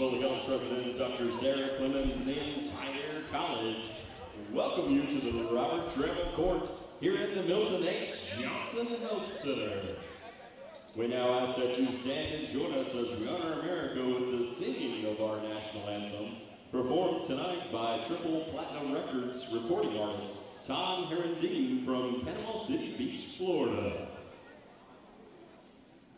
Chipola College President Dr. Sarah Clemons and entire college welcome you to the Robert Trevor Court here at the Milton H. Johnson Health Center. We now ask that you stand and join us as we honor America with the singing of our national anthem, performed tonight by Triple Platinum Records recording artist Tom Herendine from Panama City Beach, Florida.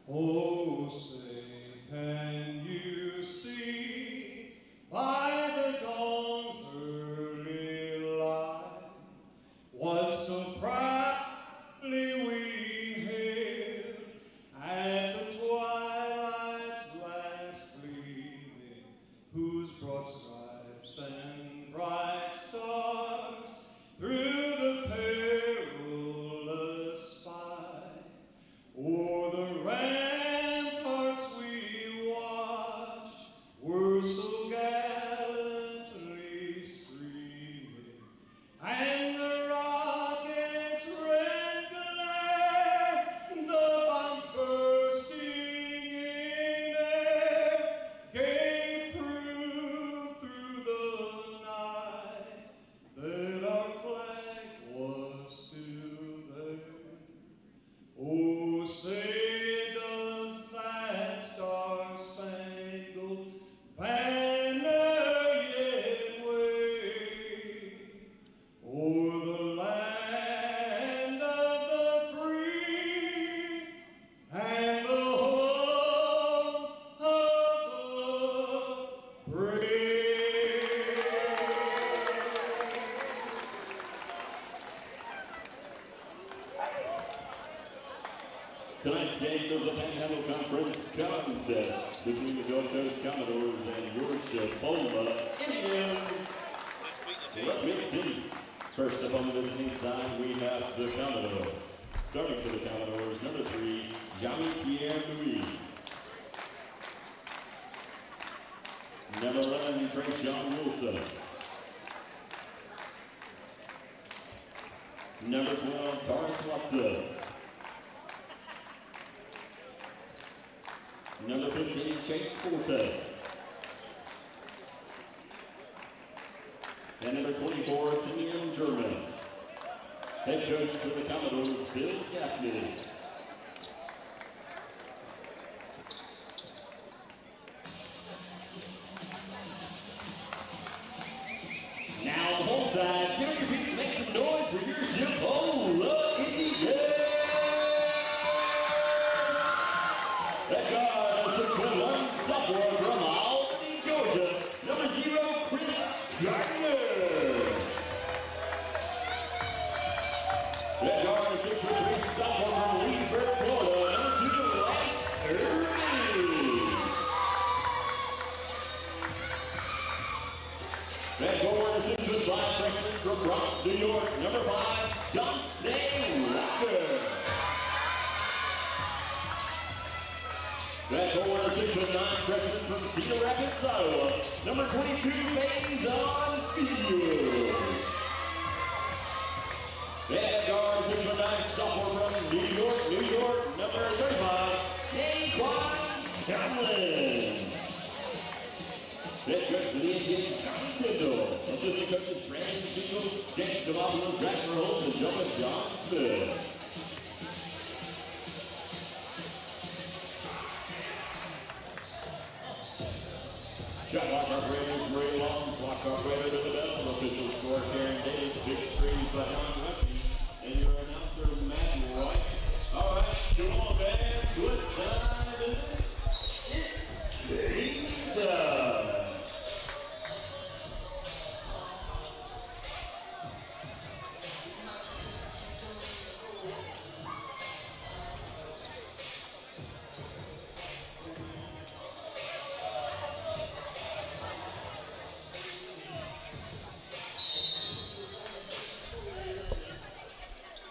Oh, say, can you see by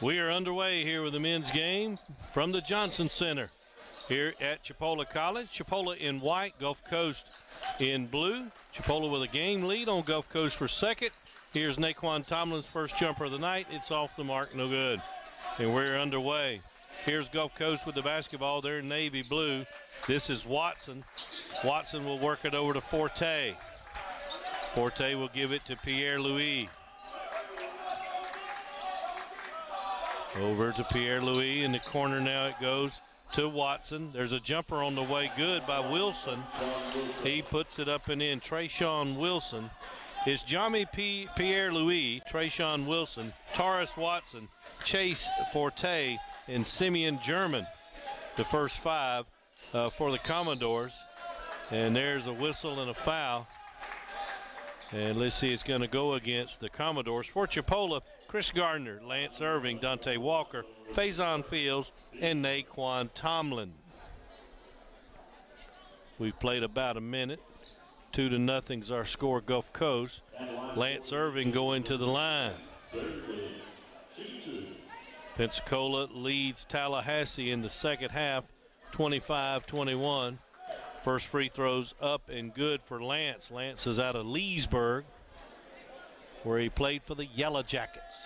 We are underway here with the men's game from the Johnson Center here at Chipola College. Chipola in white, Gulf Coast in blue. Chipola with a game lead on Gulf Coast for second. Here's Naquan Tomlin's first jumper of the night. It's off the mark, no good. And we're underway. Here's Gulf Coast with the basketball. They're navy blue. This is Watson. Watson will work it over to Forte. Forte will give it to Pierre Louis. Over to Pierre Louis in the corner now it goes to Watson. There's a jumper on the way good by Wilson. He puts it up and in. Trayshawn Wilson. It's Johnny P. Pierre Louis, Trayshawn Wilson, Taurus Watson, Chase Forte, and Simeon German. The first five uh, for the Commodores. And there's a whistle and a foul. And let's see, it's going to go against the Commodores. For Chipola, Chris Gardner, Lance Irving, Dante Walker, Faison Fields, and Naquan Tomlin. We've played about a minute. Two to nothing's our score, Gulf Coast. Lance Irving going to the line. Pensacola leads Tallahassee in the second half, 25 21. First free throws up and good for Lance. Lance is out of Leesburg, where he played for the Yellow Jackets.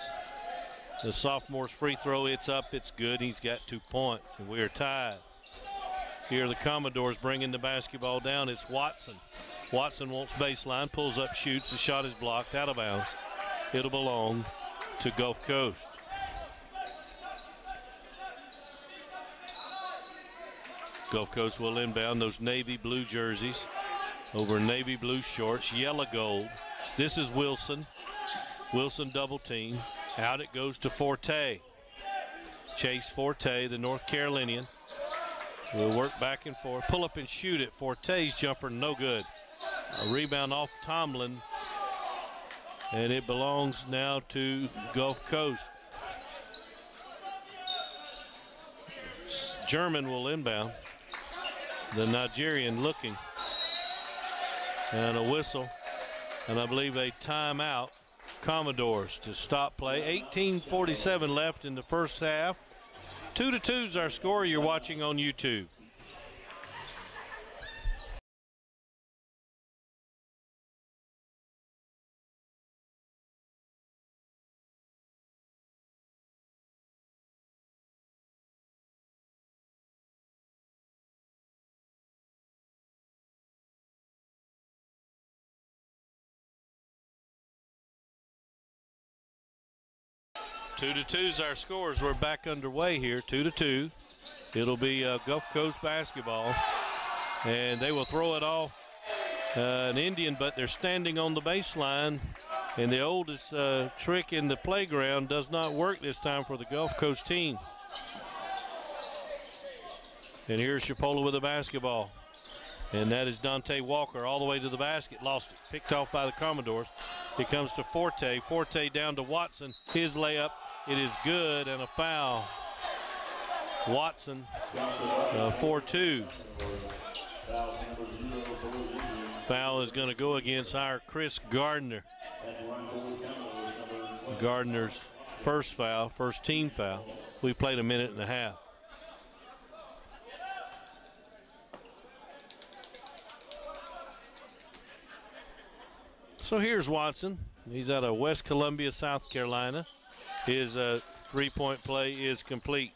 The sophomore's free throw, it's up, it's good. He's got two points, and we are tied. Here the Commodores bringing the basketball down. It's Watson. Watson wants baseline, pulls up, shoots. The shot is blocked out of bounds. It'll belong to Gulf Coast. Gulf Coast will inbound those navy blue jerseys over navy blue shorts, yellow gold. This is Wilson. Wilson double team. Out it goes to Forte. Chase Forte, the North Carolinian. Will work back and forth. Pull up and shoot it. Forte's jumper, no good. A rebound off Tomlin. And it belongs now to Gulf Coast. German will inbound the Nigerian looking. And a whistle, and I believe a timeout. Commodores to stop play. 18:47 left in the first half. Two to two is our score. You're watching on YouTube. Two to two's our scores. We're back underway here. Two to two. It'll be uh, Gulf Coast basketball, and they will throw it off uh, an Indian, but they're standing on the baseline. And the oldest uh, trick in the playground does not work this time for the Gulf Coast team. And here's Chipola with the basketball. And that is Dante Walker all the way to the basket. Lost it. Picked off by the Commodores. It comes to Forte. Forte down to Watson. His layup it is good and a foul. Watson, uh, 4 2. Foul is going to go against our Chris Gardner. Gardner's first foul, first team foul. We played a minute and a half. So here's Watson. He's out of West Columbia, South Carolina. His uh, three-point play is complete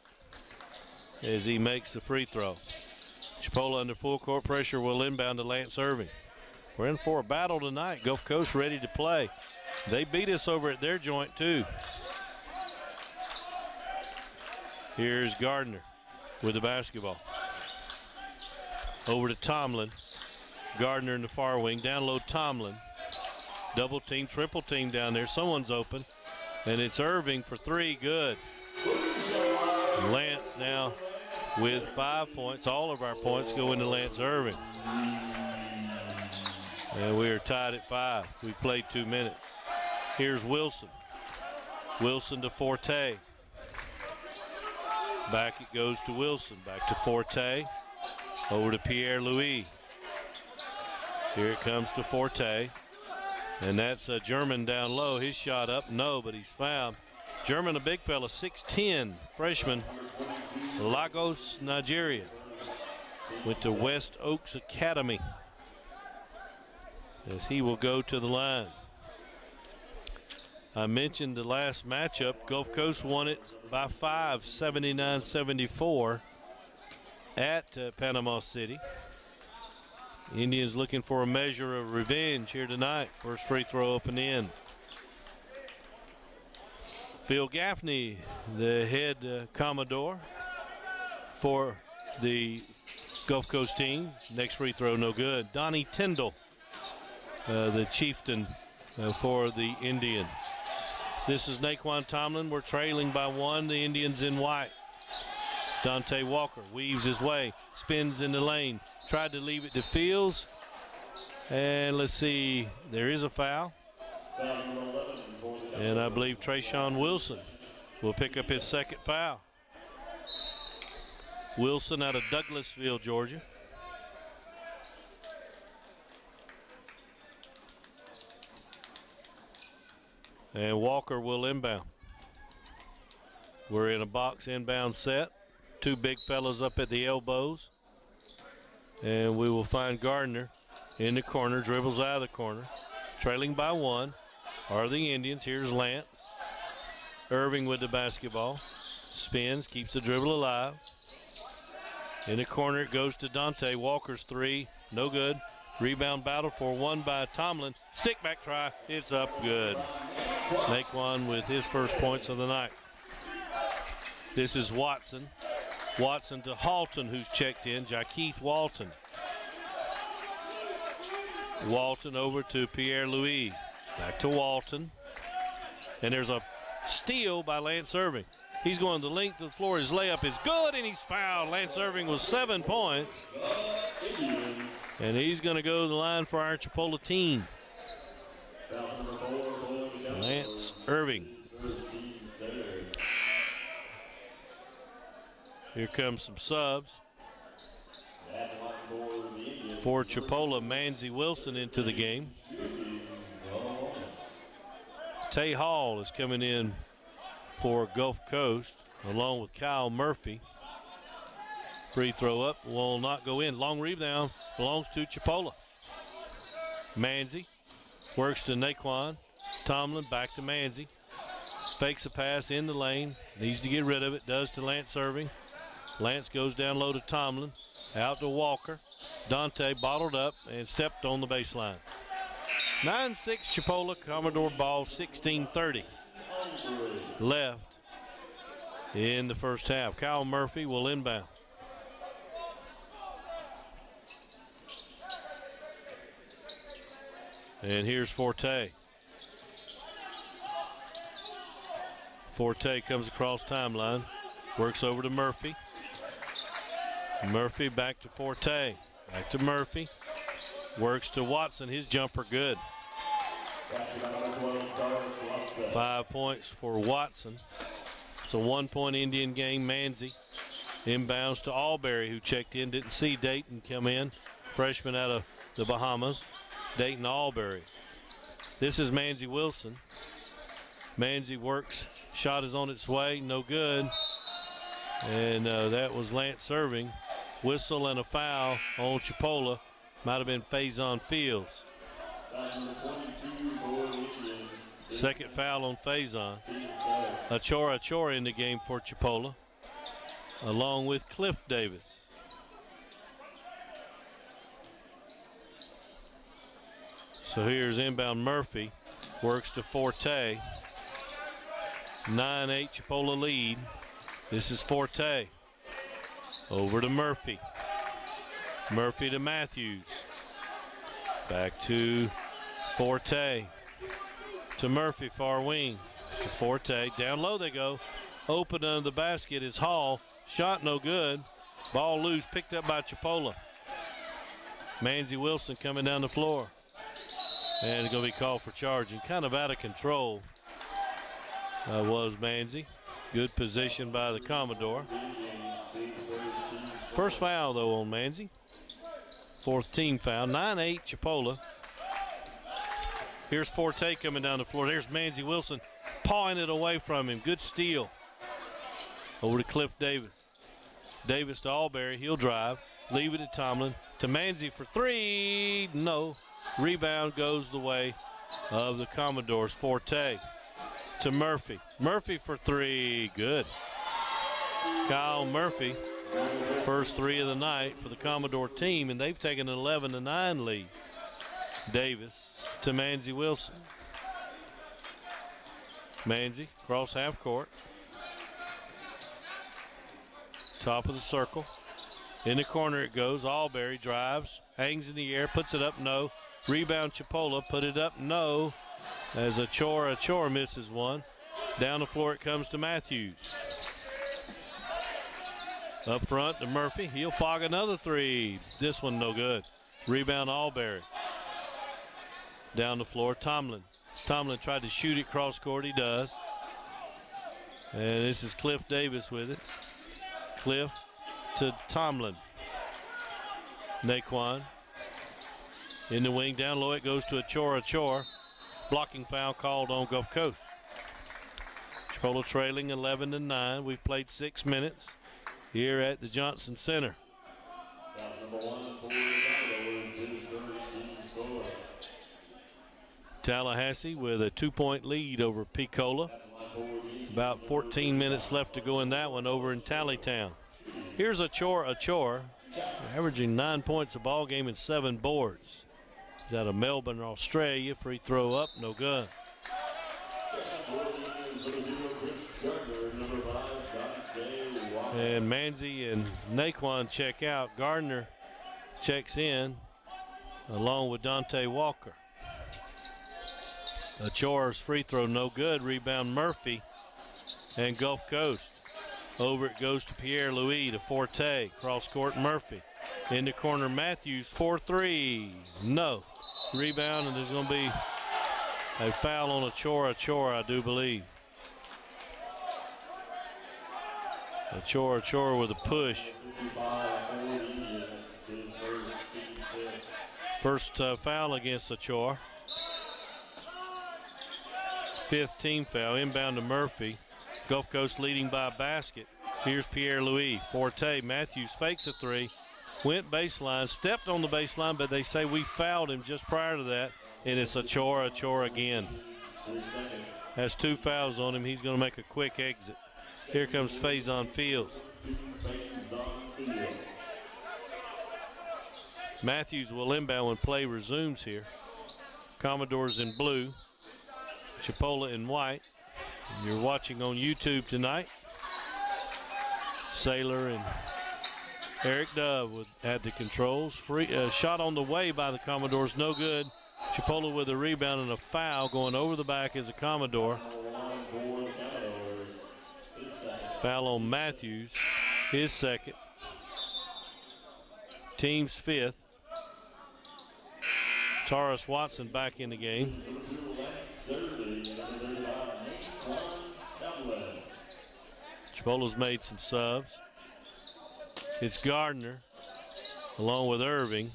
as he makes the free throw. Chipola under full court pressure will inbound to Lance Irving. We're in for a battle tonight. Gulf Coast ready to play. They beat us over at their joint too. Here's Gardner with the basketball. Over to Tomlin. Gardner in the far wing. Down low Tomlin. Double team, triple team down there. Someone's open. And it's Irving for three. Good. Lance now with five points. All of our points go into Lance Irving. And we are tied at five. We played two minutes. Here's Wilson. Wilson to Forte. Back it goes to Wilson. Back to Forte. Over to Pierre Louis. Here it comes to Forte. And that's a German down low. His shot up, no, but he's fouled. German, a big fella, 6'10, freshman, Lagos, Nigeria. Went to West Oaks Academy. As he will go to the line. I mentioned the last matchup. Gulf Coast won it by five, 79 74 at uh, Panama City. Indians looking for a measure of revenge here tonight. First free throw up and in. Phil Gaffney, the head uh, Commodore for the Gulf Coast team. Next free throw, no good. Donnie Tyndall, uh, the chieftain uh, for the Indians. This is Naquan Tomlin. We're trailing by one. The Indians in white. Dante Walker weaves his way, spins in the lane, tried to leave it to Fields. And let's see, there is a foul. And I believe Trayshawn Wilson will pick up his second foul. Wilson out of Douglasville, Georgia. And Walker will inbound. We're in a box inbound set. Two big fellas up at the elbows. And we will find Gardner in the corner, dribbles out of the corner. Trailing by one are the Indians. Here's Lance. Irving with the basketball. Spins, keeps the dribble alive. In the corner, it goes to Dante. Walker's three, no good. Rebound battle for one by Tomlin. Stick back try, it's up good. Naquan with his first points of the night. This is Watson. Watson to Halton, who's checked in. Jakeith Walton. Walton over to Pierre Louis. Back to Walton. And there's a steal by Lance Irving. He's going the length of the floor. His layup is good, and he's fouled. Lance Irving was seven points. And he's going to go to the line for our Chipola team. Lance Irving. Here comes some subs. For Chipola, Manzi Wilson into the game. Tay Hall is coming in for Gulf Coast along with Kyle Murphy. Free throw up will not go in. Long rebound belongs to Chipola. Manzi works to Naquan. Tomlin back to Manzi. Fakes a pass in the lane. Needs to get rid of it. Does to Lance Irving. Lance goes down low to Tomlin. Out to Walker. Dante bottled up and stepped on the baseline. 9 6 Chipola, Commodore ball 16 30 left in the first half. Kyle Murphy will inbound. And here's Forte. Forte comes across timeline, works over to Murphy. Murphy back to Forte. Back to Murphy. Works to Watson. His jumper good. Five points for Watson. It's a one point Indian game. Manzi inbounds to Albury, who checked in. Didn't see Dayton come in. Freshman out of the Bahamas. Dayton Albury. This is Manzi Wilson. Manzi works. Shot is on its way. No good. And uh, that was Lance Irving. Whistle and a foul on Chipola. Might have been Faison Fields. Second foul on Faison. Achor Achor in the game for Chipola, along with Cliff Davis. So here's inbound Murphy, works to Forte. 9 8 Chipola lead. This is Forte. Over to Murphy. Murphy to Matthews. Back to Forte. To Murphy, far wing. To Forte. Down low they go. Open under the basket is Hall. Shot no good. Ball loose, picked up by Chipola. Manzi Wilson coming down the floor. And it's going to be called for charging. Kind of out of control uh, was Manzi. Good position by the Commodore. First foul, though, on Manzi. Fourth team foul. 9 8 Chipola. Here's Forte coming down the floor. There's Manzi Wilson pawing it away from him. Good steal. Over to Cliff Davis. Davis to Albury. He'll drive. Leave it to Tomlin. To Manzi for three. No. Rebound goes the way of the Commodores. Forte. to Murphy. Murphy for three. Good. Kyle Murphy, first three of the night for the Commodore team, and they've taken an 11 to 9 lead. Davis to Manzi Wilson. Manzi cross half court. Top of the circle. In the corner it goes. Albury drives, hangs in the air, puts it up, no. Rebound Chipola, put it up, no. As Achor Achor misses one. Down the floor it comes to Matthews. Up front to Murphy. He'll fog another three. This one no good. Rebound Albury. Down the floor, Tomlin. Tomlin tried to shoot it cross court. He does. And this is Cliff Davis with it. Cliff to Tomlin. Naquan in the wing down low. It goes to Achor Achor. Blocking foul called on Gulf Coast. Chipola trailing 11 to 9. We've played six minutes here at the Johnson Center. Tallahassee with a two point lead over Picola. About 14 minutes left to go in that one over in Tallytown. Here's Achor Achor, averaging nine points a ball game and seven boards. He's out of Melbourne, Australia. Free throw up, no good. And Manzi and Naquan check out. Gardner checks in along with Dante Walker. Achor's free throw no good. Rebound Murphy and Gulf Coast. Over it goes to Pierre Louis to Forte. Cross court Murphy. In the corner Matthews 4 3. No. Rebound, and there's going to be a foul on Achor Achor, I do believe. Achor Achor with a push. First uh, foul against Achor. Fifth team foul. Inbound to Murphy. Gulf Coast leading by a basket. Here's Pierre Louis. Forte. Matthews fakes a three. Went baseline. Stepped on the baseline, but they say we fouled him just prior to that. And it's a Achor Achor again. Has two fouls on him. He's going to make a quick exit. Here comes Faison Fields. Matthews will inbound when play resumes here. Commodores in blue, Chipola in white. You're watching on YouTube tonight. Sailor and Eric Dove with, had the controls. Free uh, shot on the way by the Commodores, no good. Chipola with a rebound and a foul going over the back as a Commodore. Foul on Matthews, his second. Team's fifth. Taurus Watson back in the game. Chipola's made some subs. It's Gardner, along with Irving,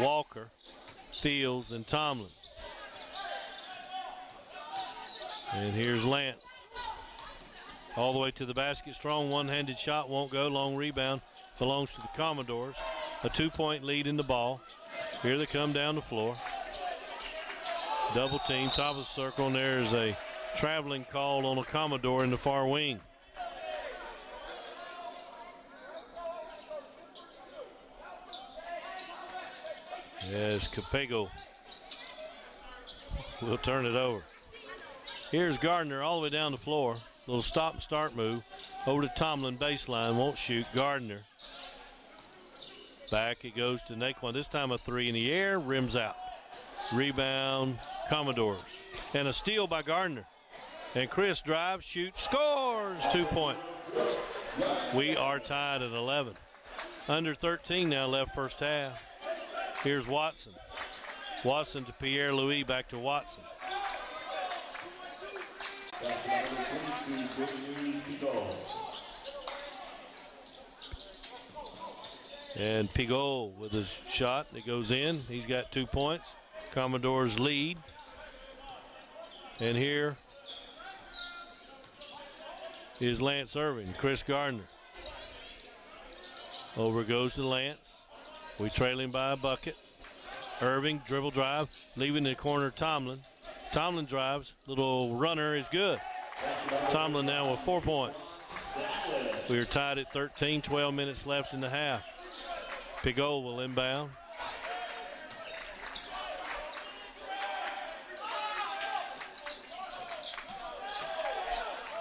Walker, Fields, and Tomlin. And here's Lance. All the way to the basket. Strong one handed shot won't go. Long rebound belongs to the Commodores. A two point lead in the ball. Here they come down the floor. Double team, top of the circle, and there's a traveling call on a Commodore in the far wing. Yes, Capego will turn it over. Here's Gardner all the way down the floor. Little stop and start move. Over to Tomlin baseline. Won't shoot. Gardner. Back it goes to Naquan. This time a three in the air. Rims out. Rebound. Commodores. And a steal by Gardner. And Chris drives, shoots, scores. Two point. We are tied at 11. Under 13 now left first half. Here's Watson. Watson to Pierre Louis, back to Watson. And Pigot with his shot that goes in. He's got two points. Commodores lead. And here is Lance Irving, Chris Gardner. Over goes to Lance. We trail him by a bucket. Irving dribble drive, leaving the corner Tomlin. Tomlin drives. Little runner is good. Tomlin now with four points. We are tied at 13, 12 minutes left in the half. Pigot will inbound.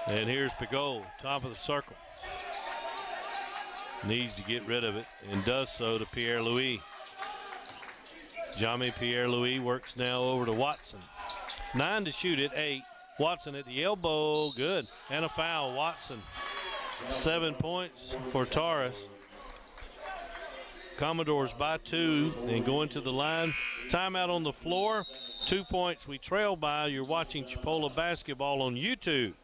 And here's Pigot, top of the circle. Needs to get rid of it and does so to Pierre Louis. Jamie Pierre Louis works now over to Watson. Nine to shoot at eight. Watson at the elbow. Good. And a foul. Watson. Seven points for Taurus. Commodores by two and going to the line. Timeout on the floor. Two points we trail by. You're watching Chipola basketball on YouTube.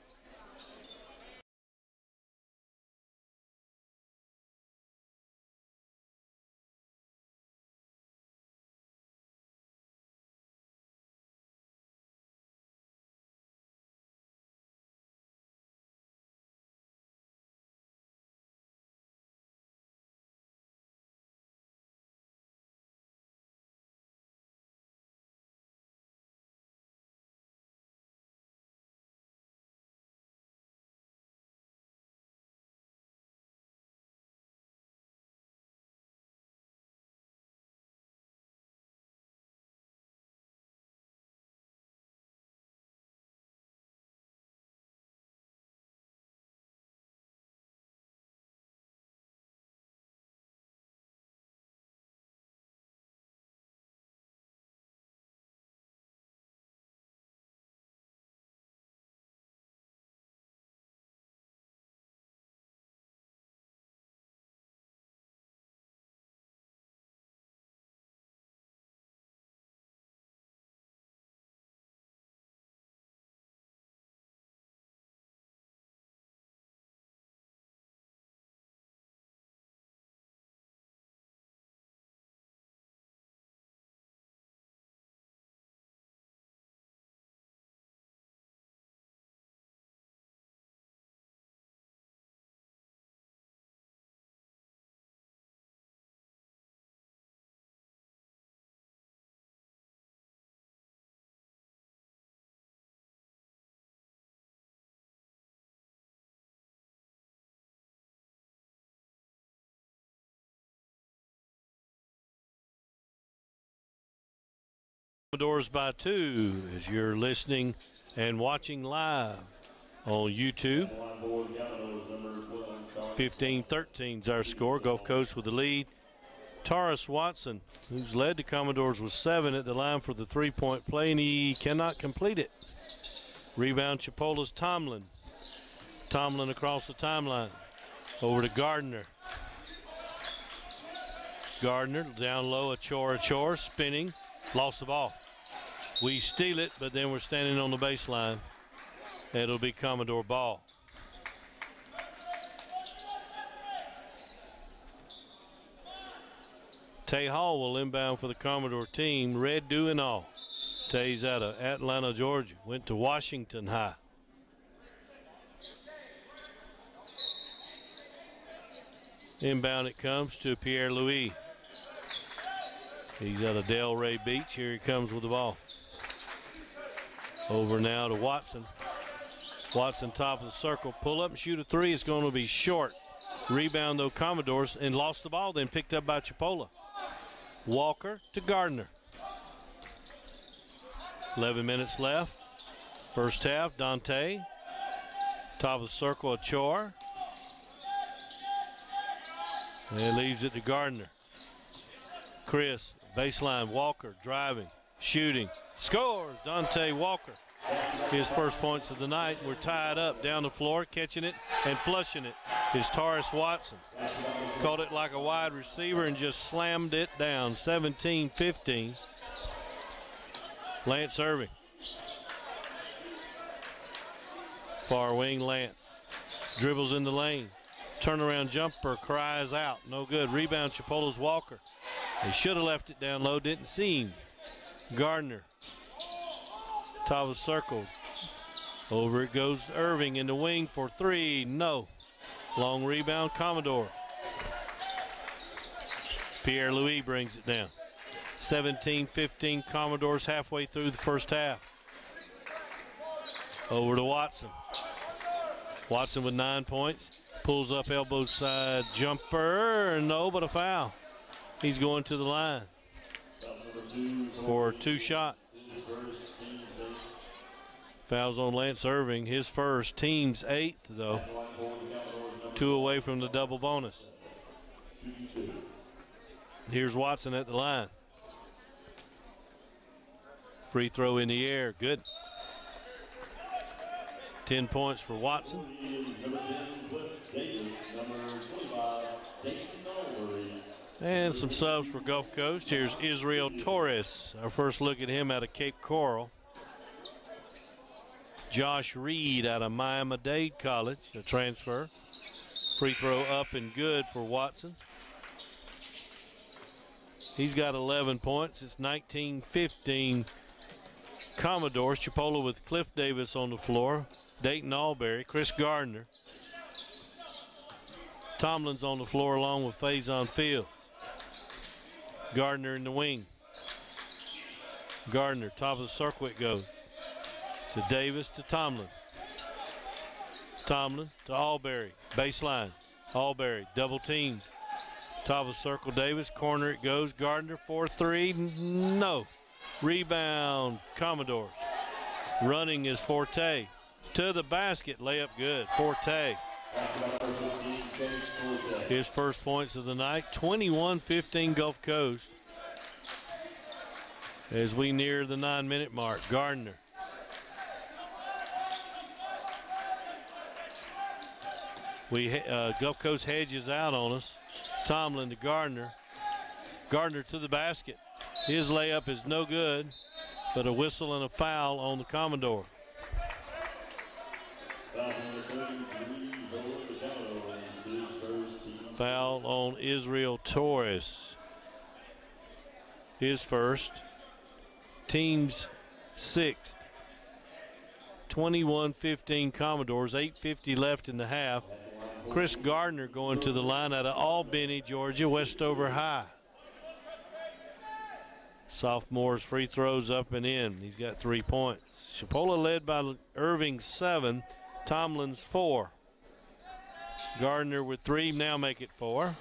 Commodores by two as you're listening and watching live on YouTube. 15 13 is our score. Gulf Coast with the lead. Taurus Watson, who's led the Commodores with seven at the line for the three point play, and he cannot complete it. Rebound Chipola's Tomlin. Tomlin across the timeline. Over to Gardner. Gardner down low, Achor Achor, spinning. Lost the ball. We steal it, but then we're standing on the baseline. It'll be Commodore ball. Tay Hall will inbound for the Commodore team, red do and all. Tay's out of Atlanta, Georgia. Went to Washington High. Inbound it comes to Pierre Louis. He's out of Delray Beach. Here he comes with the ball. Over now to Watson. Watson top of the circle. Pull up and shoot a three. It's going to be short. Rebound though Commodores and lost the ball then picked up by Chipola. Walker to Gardner. 11 minutes left. First half, Dante. Top of the circle, Chor. And leaves it to Gardner. Chris, baseline, Walker driving, shooting, scores. Dante Walker. His first points of the night. We're tied up down the floor, catching it and flushing it is Taurus Watson. Caught it like a wide receiver and just slammed it down. 17 15. Lance Irving. Far wing Lance. Dribbles in the lane. Turnaround jumper cries out. No good. Rebound Chipola's Walker. They should have left it down low. Didn't see him. Gardner. Top of the circle. Over it goes Irving in the wing for three. No. Long rebound, Commodore. Pierre Louis brings it down. 17 15 Commodores halfway through the first half. Over to Watson. Watson with nine points. Pulls up elbow side jumper. No, but a foul. He's going to the line for two shots. Fouls on Lance Irving, his first, team's eighth, though. Two away from the double bonus. Here's Watson at the line. Free throw in the air, good. 10 points for Watson. And some subs for Gulf Coast. Here's Israel Torres. Our first look at him out of Cape Coral. Josh Reed out of Miami Dade College, a transfer. Free throw up and good for Watson. He's got 11 points. It's 19 15 Commodores. Chipola with Cliff Davis on the floor. Dayton Albury, Chris Gardner. Tomlin's on the floor along with Faison Field. Gardner in the wing. Gardner, top of the circle it goes. To Davis to Tomlin. Tomlin to Albury. Baseline. Albury double team. Top of the circle Davis. Corner it goes. Gardner 4 3. No. Rebound Commodores. Running is Forte. To the basket. Layup good. Forte. His first points of the night 21 15 Gulf Coast. As we near the nine minute mark, Gardner. We uh, Gulf Coast hedges out on us. Tomlin to Gardner. Gardner to the basket. His layup is no good, but a whistle and a foul on the Commodore. Foul on Israel Torres. His first. Team's sixth. 21 15 Commodores, 8.50 left in the half. Chris Gardner going to the line out of Albany, Georgia, Westover High. Sophomore's free throws up and in. He's got three points. Chipola led by Irving, seven. Tomlin's four. Gardner with three, now make it four.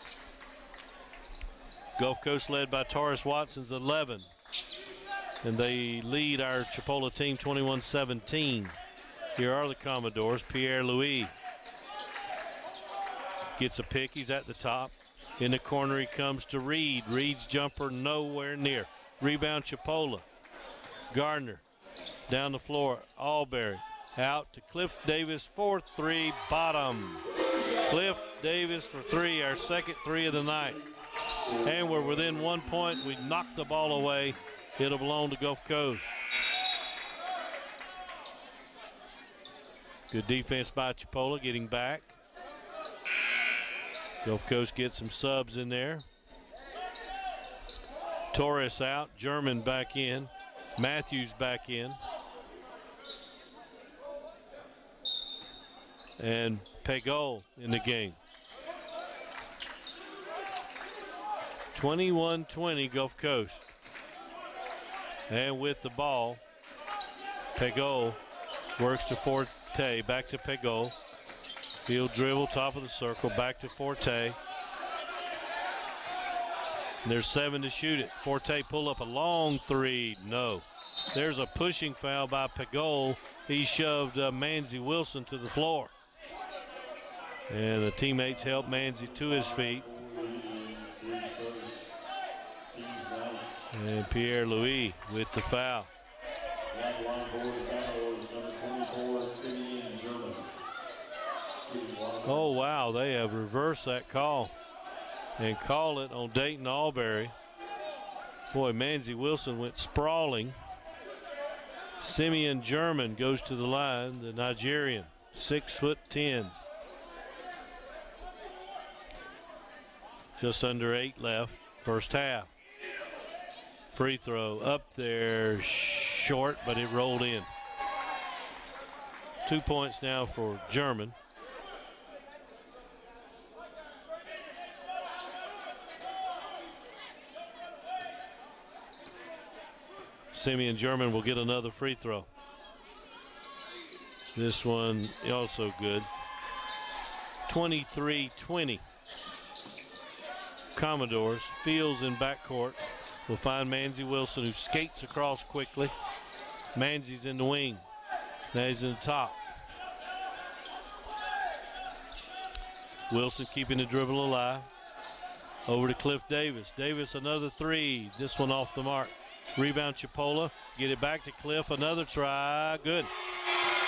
Gulf Coast led by Taurus Watson's 11. And they lead our Chipola team 21 17. Here are the Commodores. Pierre Louis gets a pick. He's at the top. In the corner, he comes to Reed. Reed's jumper nowhere near. Rebound Chipola. Gardner down the floor. Albury out to Cliff Davis for three. Bottom. Cliff Davis for three, our second three of the night. And we're within one point. We knocked the ball away. It'll belong to Gulf Coast. Good defense by Chipola getting back. Gulf Coast gets some subs in there. Torres out, German back in, Matthews back in. And Pegol in the game. 21 20 Gulf Coast. And with the ball, Pegol works to Forte. Back to Pegol. Field dribble, top of the circle, back to Forte. And there's seven to shoot it. Forte pull up a long three. No. There's a pushing foul by Pegol. He shoved uh, Manzi Wilson to the floor. And the teammates help Manzi to his feet. And Pierre Louis with the foul. Oh, wow, they have reversed that call and call it on Dayton Albury. Boy, Manzi Wilson went sprawling. Simeon German goes to the line, the Nigerian, six foot ten. Just under eight left, first half. Free throw up there, short, but it rolled in. Two points now for German. Simeon German will get another free throw. This one also good. 23 20. Commodores. Fields in backcourt. We'll find Manzi Wilson who skates across quickly. Manzi's in the wing. Now he's in the top. Wilson keeping the dribble alive. Over to Cliff Davis. Davis another three. This one off the mark. Rebound Chipola. Get it back to Cliff. Another try. Good.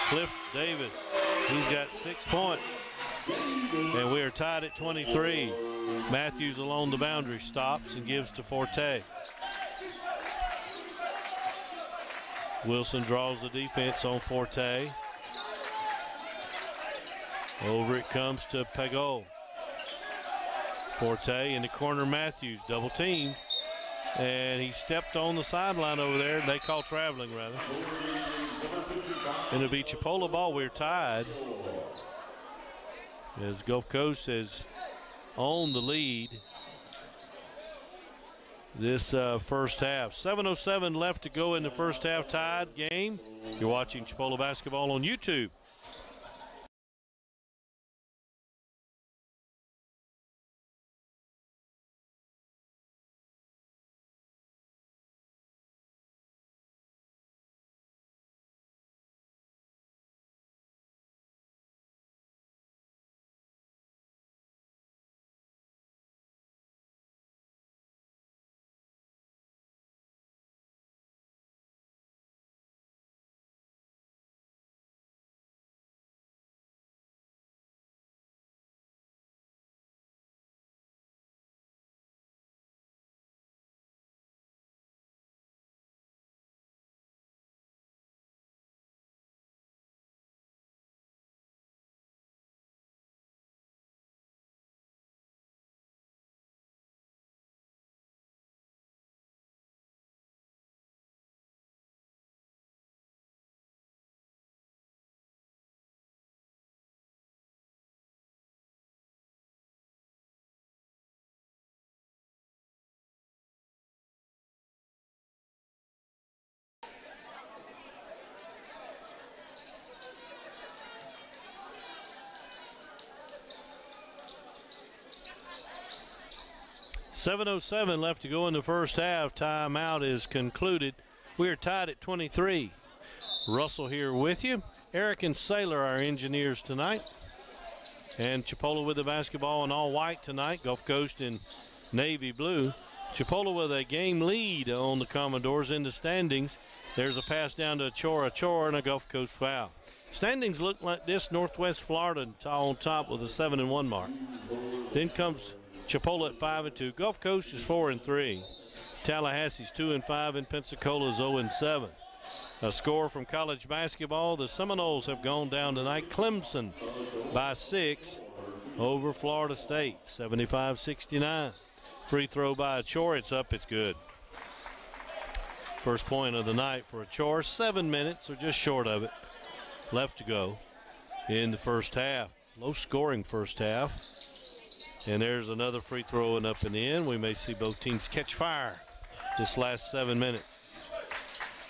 Cliff Davis. He's got six points. And we are tied at 23. Matthews along the boundary stops and gives to Forte. Wilson draws the defense on Forte. Over it comes to Pagol. Forte in the corner, Matthews, double team. And he stepped on the sideline over there. They call traveling, rather. And it'll be Chipola ball. We're tied. As Gulf Coast has on the lead this uh, first half. 7.07 left to go in the first half tied game. You're watching Chipola basketball on YouTube. Seven oh seven left to go in the first half. Timeout is concluded. We are tied at 23. Russell here with you. Eric and Sailor, our engineers tonight. And Chipola with the basketball in all white tonight. Gulf Coast in navy blue. Chipola with a game lead on the Commodores in the standings. There's a pass down to Achor Achor and a Gulf Coast foul. Standings look like this Northwest Florida on top with a 7 and 1 mark. Then comes Chipola at 5 and 2. Gulf Coast is 4 and 3. Tallahassee's 2 and 5 and Pensacola's 0 and 7. A score from college basketball. The Seminoles have gone down tonight. Clemson by 6 over Florida State, 75 69. Free throw by Achor. It's up, it's good. First point of the night for Achor. Seven minutes, or just short of it, left to go in the first half. Low scoring first half. And there's another free throw and up and in. We may see both teams catch fire this last seven minutes.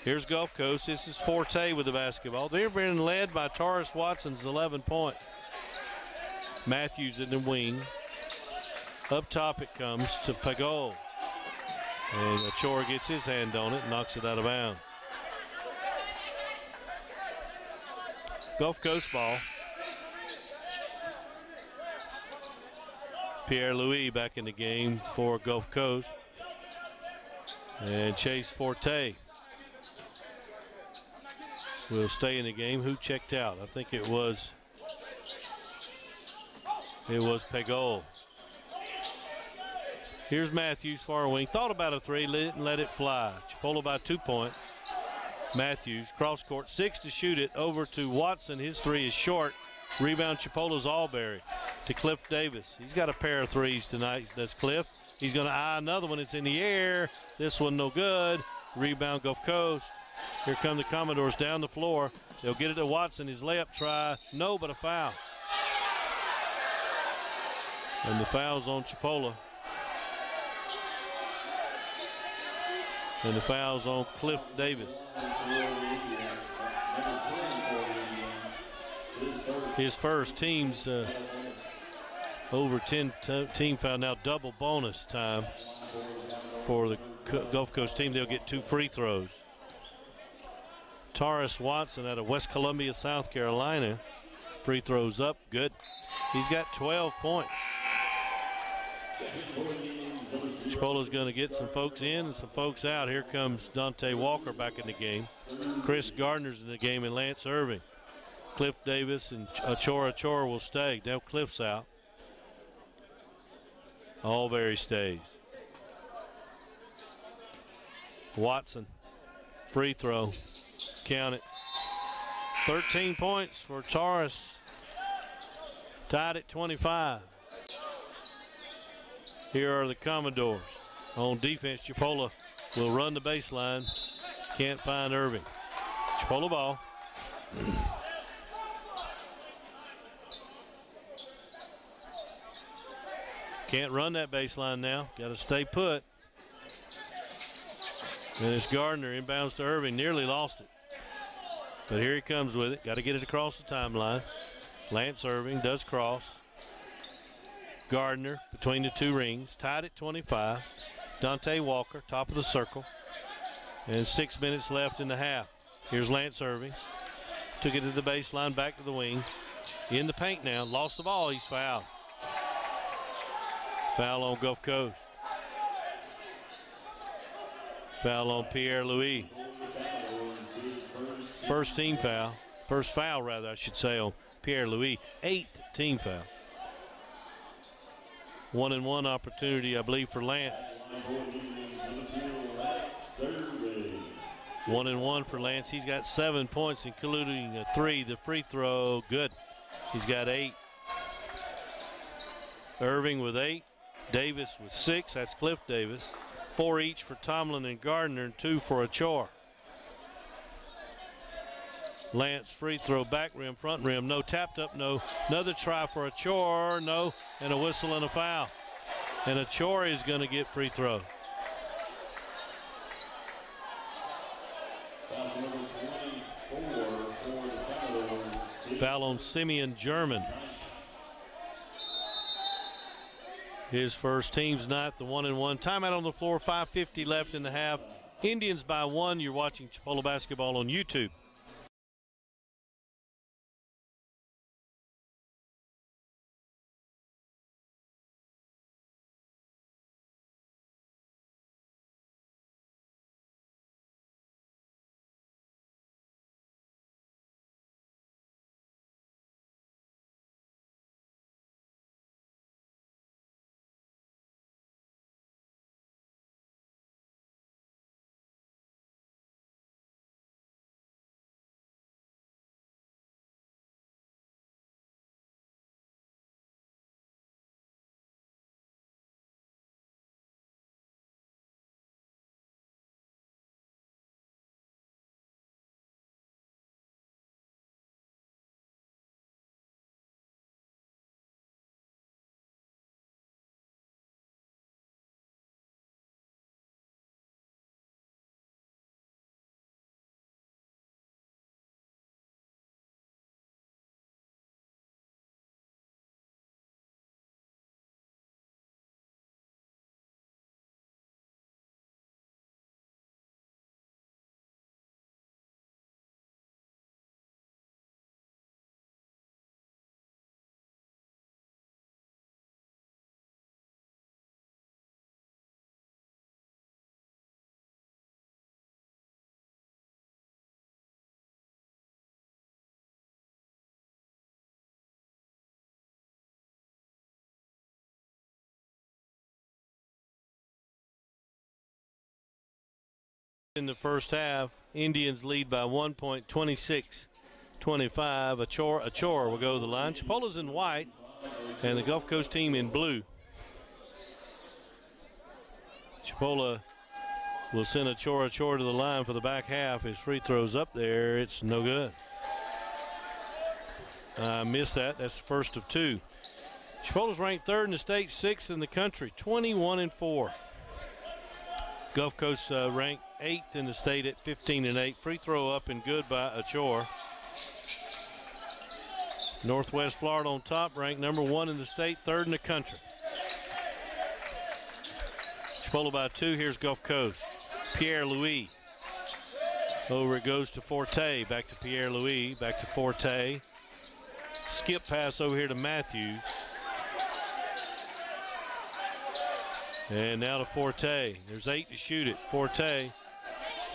Here's Gulf Coast. This is Forte with the basketball. They're being led by Taurus Watson's 11 point. Matthews in the wing. Up top it comes to Pagol. And Achor gets his hand on it, knocks it out of bounds. Gulf Coast ball. Pierre Louis back in the game for Gulf Coast. And Chase Forte will stay in the game. Who checked out? I think it was it was Pagol. Here's Matthews, far wing. Thought about a three, let let it fly. Chipola by two points. Matthews, cross court, six to shoot it. Over to Watson. His three is short. Rebound Chipola's Albury to Cliff Davis. He's got a pair of threes tonight. That's Cliff. He's going to eye another one. It's in the air. This one no good. Rebound Gulf Coast. Here come the Commodores down the floor. They'll get it to Watson. His layup try. No, but a foul. And the foul's on Chipola. And the foul's on Cliff Davis. his first team's uh, over 10 t- team foul now double bonus time for the Gulf Coast team. They'll get two free throws. Taurus Watson out of West Columbia, South Carolina. Free throws up, good. He's got 12 points. Chipola's going to get some folks in and some folks out. Here comes Dante Walker back in the game. Chris Gardner's in the game and Lance Irving. Cliff Davis and Achor Achor will stay. Now Cliff's out. Albury stays. Watson, free throw. Count it. 13 points for Taurus. Tied at 25. Here are the Commodores. On defense, Chipola will run the baseline. Can't find Irving. Chipola ball. Can't run that baseline now. Got to stay put. And it's Gardner inbounds to Irving. Nearly lost it. But here he comes with it. Got to get it across the timeline. Lance Irving does cross. Gardner between the two rings, tied at 25. Dante Walker, top of the circle. And six minutes left in the half. Here's Lance Irving. Took it to the baseline, back to the wing. In the paint now. Lost the ball. He's fouled. Foul on Gulf Coast. Foul on Pierre Louis. First team foul. First foul, rather, I should say, on Pierre Louis. Eighth team foul. One and one opportunity, I believe, for Lance. One and one for Lance. He's got seven points, including a three. The free throw, good. He's got eight. Irving with eight. Davis with six. That's Cliff Davis. Four each for Tomlin and Gardner, and two for Achor. Lance free throw, back rim, front rim, no tapped up, no. Another try for Achor, no, and a whistle and a foul. And Achor is going to get free throw. Foul on Simeon German. His first team's not the one and one. Timeout on the floor, 5.50 left in the half. Indians by one. You're watching Chipola basketball on YouTube. In the first half. Indians lead by one point, 26 25. Achor, Achor will go to the line. Chipola's in white, and the Gulf Coast team in blue. Chipola will send Achor, Achor to the line for the back half. His free throw's up there. It's no good. I missed that. That's the first of two. Chipola's ranked third in the state, sixth in the country, 21 and 4. Gulf Coast uh, ranked eighth in the state at 15 and 8. Free throw up and good by Achor. Northwest Florida on top, ranked number one in the state, third in the country. Chipola by two. Here's Gulf Coast. Pierre Louis. Over it goes to Forte. Back to Pierre Louis. Back to Forte. Skip pass over here to Matthews. And now to Forte. There's eight to shoot it. Forte.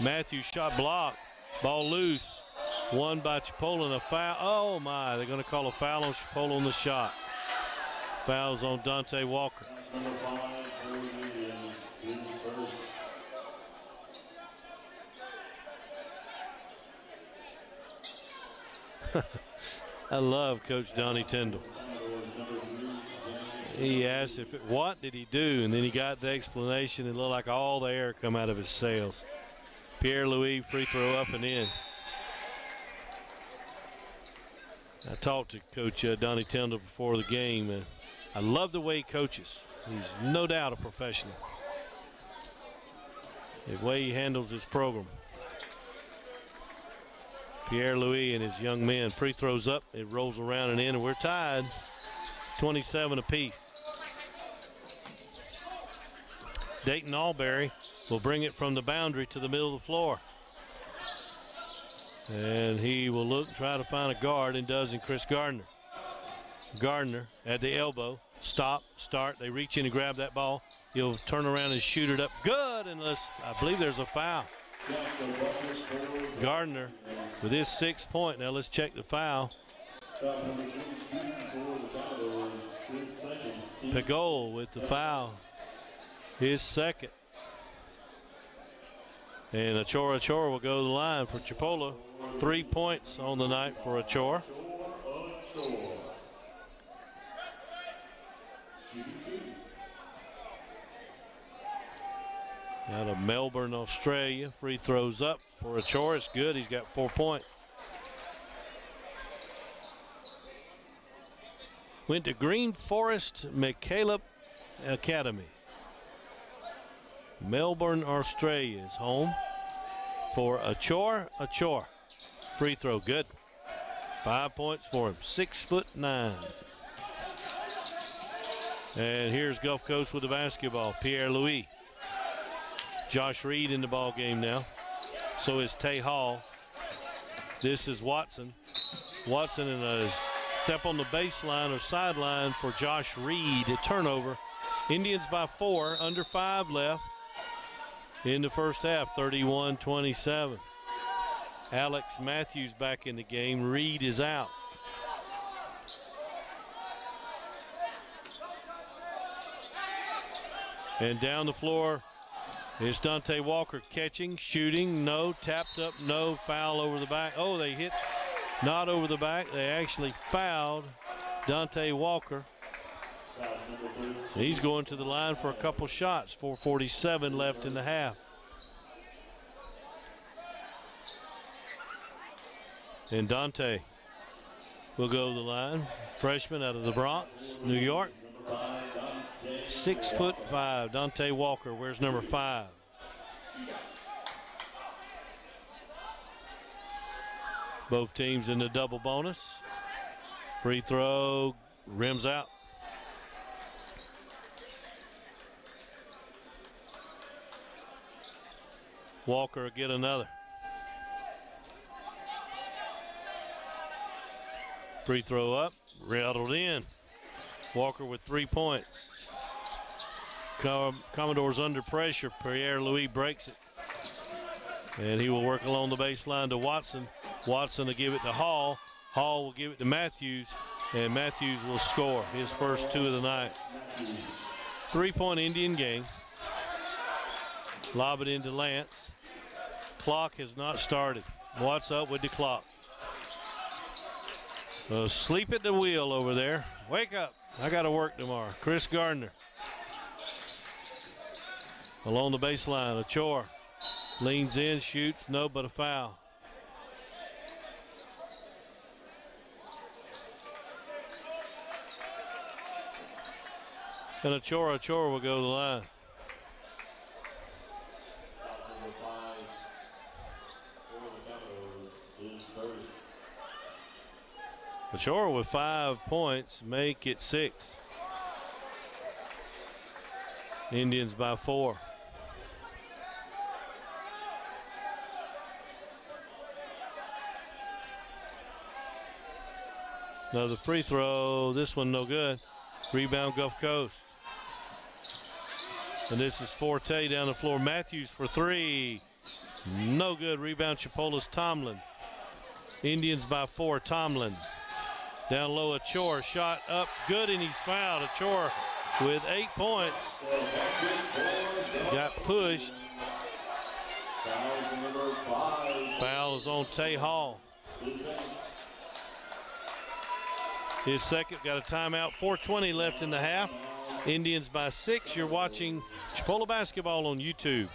Matthews shot blocked. Ball loose. One by Chipola a foul. Oh my, they're going to call a foul on Chipola on the shot. Fouls on Dante Walker. I love Coach Donnie Tyndall. He asked if it, what did he do, and then he got the explanation. It looked like all the air come out of his sails. Pierre Louis free throw up and in. I talked to Coach uh, Donnie Tyndall before the game, and I love the way he coaches. He's no doubt a professional. The way he handles his program. Pierre Louis and his young men. Free throws up, it rolls around and in, and we're tied 27 apiece. Dayton Albury will bring it from the boundary to the middle of the floor. And he will look, try to find a guard, and does in Chris Gardner. Gardner at the elbow. Stop, start. They reach in and grab that ball. He'll turn around and shoot it up. Good, unless I believe there's a foul. Gardner with his sixth point. Now let's check the foul. Pagol with the foul. His second. And Achor Achor will go to the line for Chipola. Three points on the night for Achor. Out of Melbourne, Australia. Free throws up for Achor. It's good. He's got four points. Went to Green Forest McCaleb Academy. Melbourne, Australia is home for Achor Achor. Free throw, good. Five points for him. Six foot nine. And here's Gulf Coast with the basketball. Pierre Louis. Josh Reed in the ball game now. So is Tay Hall. This is Watson. Watson in a step on the baseline or sideline for Josh Reed. A turnover. Indians by four, under five left in the first half, 31 27. Alex Matthews back in the game. Reed is out. And down the floor is Dante Walker catching, shooting, no, tapped up, no, foul over the back. Oh, they hit not over the back. They actually fouled Dante Walker. He's going to the line for a couple shots. 447 left in the half. And Dante will go to the line. Freshman out of the Bronx, New York. Six foot five. Dante Walker. Where's number five? Both teams in the double bonus. Free throw, rims out. Walker will get another. Free throw up, rattled in. Walker with three points. Com Commodores under pressure. Pierre Louis breaks it. And he will work along the baseline to Watson. Watson will give it to Hall. Hall will give it to Matthews. And Matthews will score his first two of the night. Three point Indian game. Lob it into Lance. Clock has not started. What's up with the clock? Uh, sleep at the wheel over there. Wake up. I got to work tomorrow. Chris Gardner. Along the baseline, Achor. Leans in, shoots, no, but a foul. And Achor, Achor will go to the line. Achor with five points, make it six. Indians by four. Another free throw. This one no good. Rebound Gulf Coast. And this is Forte down the floor. Matthews for three. No good. Rebound Chipola's Tomlin. Indians by four. Tomlin. Down low, Achor. Shot up good, and he's fouled. Achor with eight points. Got pushed. Foul is on Tay Hall. His second got a timeout. 420 left in the half. Indians by six. You're watching Chipola basketball on YouTube.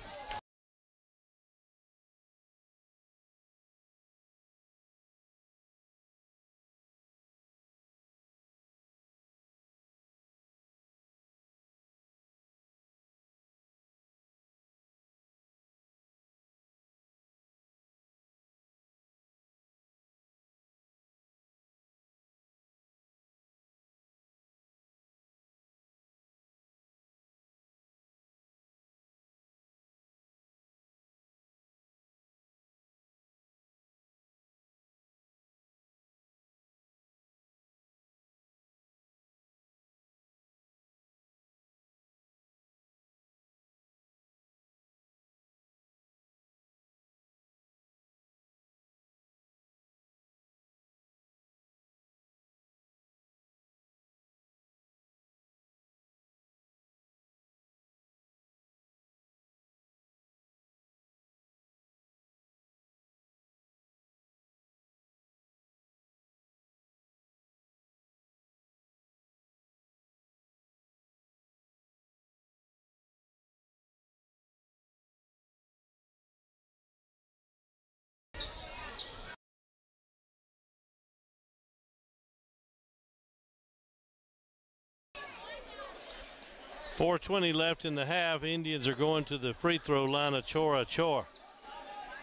Four twenty left in the half. Indians are going to the free throw line of Achor Achor.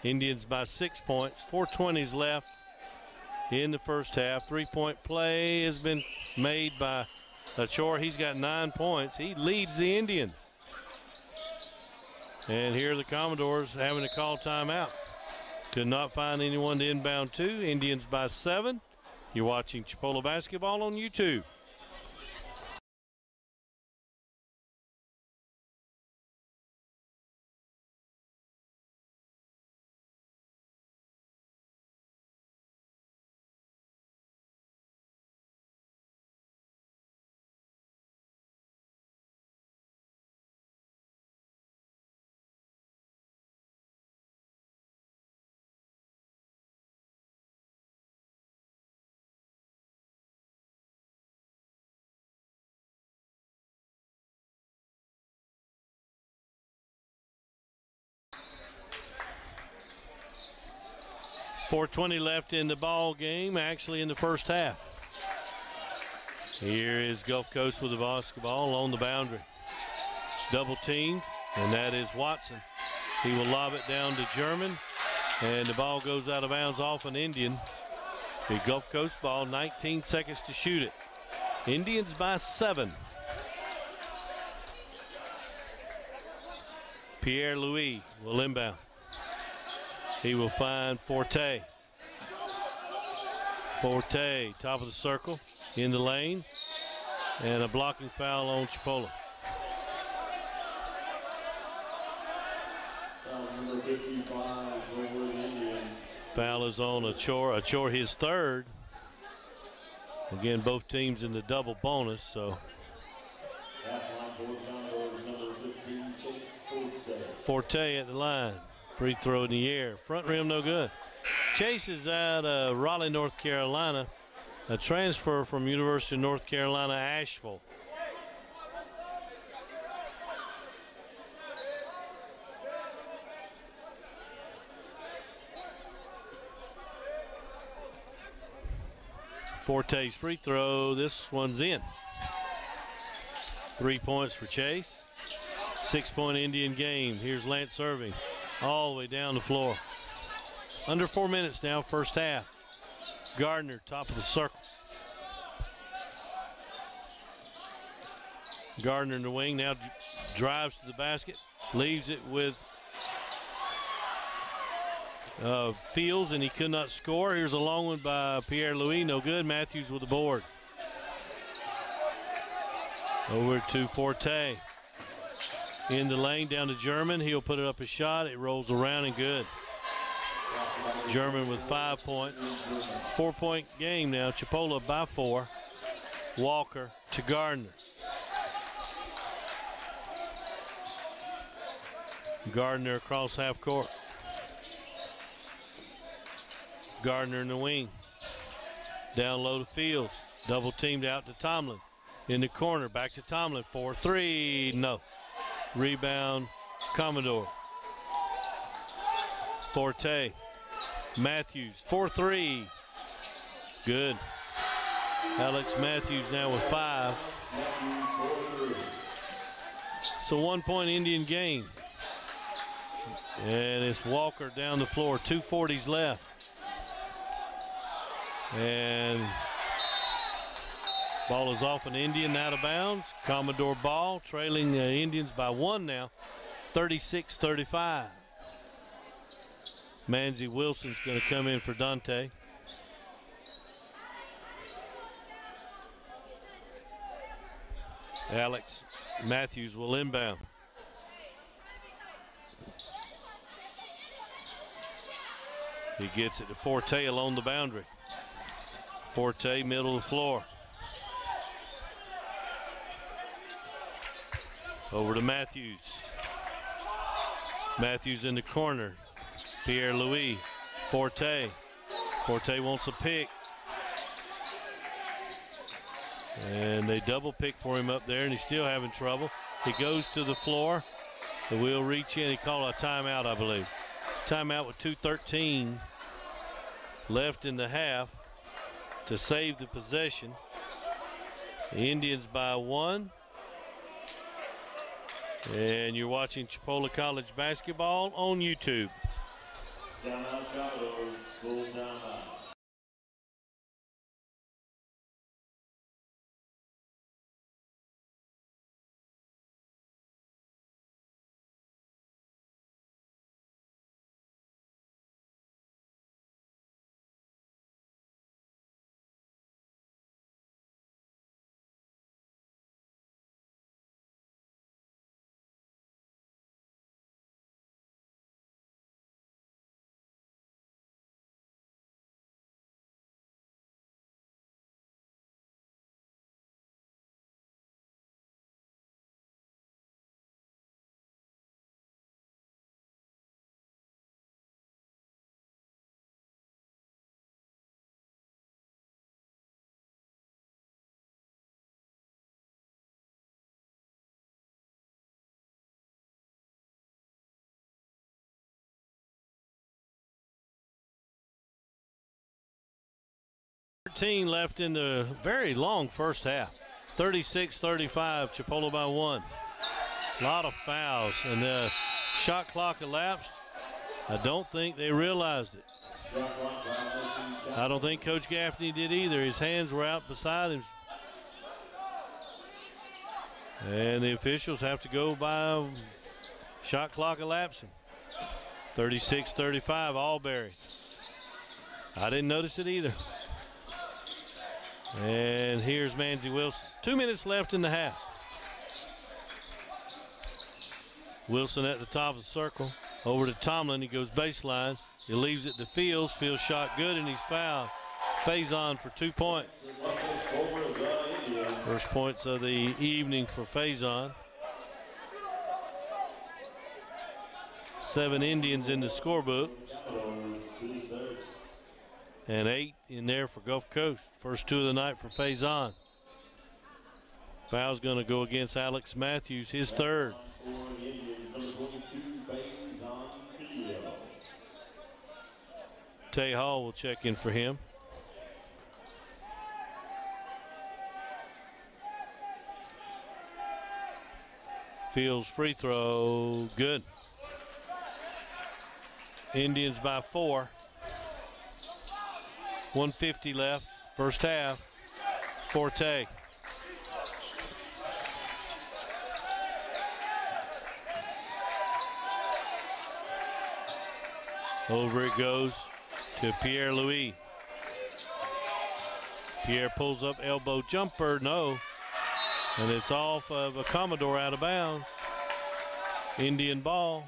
Indians by six points. 420s left in the first half. Three point play has been made by Achor. He's got nine points. He leads the Indians. And here are the Commodores having to call timeout. Could not find anyone to inbound to. Indians by seven. You're watching Chipola basketball on YouTube. Four twenty left in the ball game, actually in the first half. Here is Gulf Coast with the basketball on the boundary. Double teamed, and that is Watson. He will lob it down to German, and the ball goes out of bounds off an Indian. The Gulf Coast ball, 19 seconds to shoot it. Indians by seven. Pierre Louis will inbound. He will find Forte. Forte, top of the circle, in the lane, and a blocking foul on Chipola. Foul is on Achor. Achor his third. Again, both teams in the double bonus, so. Forte at the line. Free throw in the air. Front rim no good. Chase is out of Raleigh, North Carolina. A transfer from University of North Carolina, Asheville. Forte's free throw. This one's in. Three points for Chase. Six point Indian game. Here's Lance Irving all the way down the floor. Under four minutes now, first half. Gardner, top of the circle. Gardner in the wing now drives to the basket, leaves it with uh, Fields, and he could not score. Here's a long one by Pierre Louis, no good. Matthews with the board. Over to Forte. In the lane down to German. He'll put it up a shot. It rolls around and good. German with five points. Four point game now. Chipola by four. Walker to Gardner. Gardner across half court. Gardner in the wing. Down low to Fields. Double teamed out to Tomlin. In the corner, back to Tomlin. 4 3. No. Rebound, Commodore. Forte. Matthews. 4 3. Good. Alex Matthews now with five. It's a one point Indian game. And it's Walker down the floor. 240s left. And ball is off an Indian out of bounds. Commodore ball trailing the Indians by one now. 36 35. Manzi Wilson's going to come in for Dante. Alex Matthews will inbound. He gets it to Forte along the boundary. Forte, middle of the floor. Over to Matthews. Matthews in the corner. Pierre Louis. Forte. Forte wants a pick. And they double pick for him up there, and he's still having trouble. He goes to the floor. The wheel reach in. He called a timeout, I believe. Timeout with 2.13 left in the half to save the possession. The Indians by one. And you're watching Chipola College basketball on YouTube. Full. Thirteen left in the very long first half. 36-35, Chipola by one. A lot of fouls, and the shot clock elapsed. I don't think they realized it. I don't think Coach Gaffney did either. His hands were out beside him. And the officials have to go by shot clock elapsing. 36 35, Albury. I didn't notice it either. And here's Manzi Wilson. Two minutes left in the half. Wilson at the top of the circle. Over to Tomlin. He goes baseline. He leaves it to Fields. Fields shot good and he's fouled. Faison for two points. First points of the evening for Faison. Seven Indians in the scorebook. And eight in there for Gulf Coast. First two of the night for Faison. Foul's going to go against Alex Matthews, his third. Tay Hall will check in for him. Fields free throw, good. Indians by four. 150 left, first half. Forte. Over it goes to Pierre Louis. Pierre pulls up elbow jumper, no. And it's off of a Commodore out of bounds. Indian ball.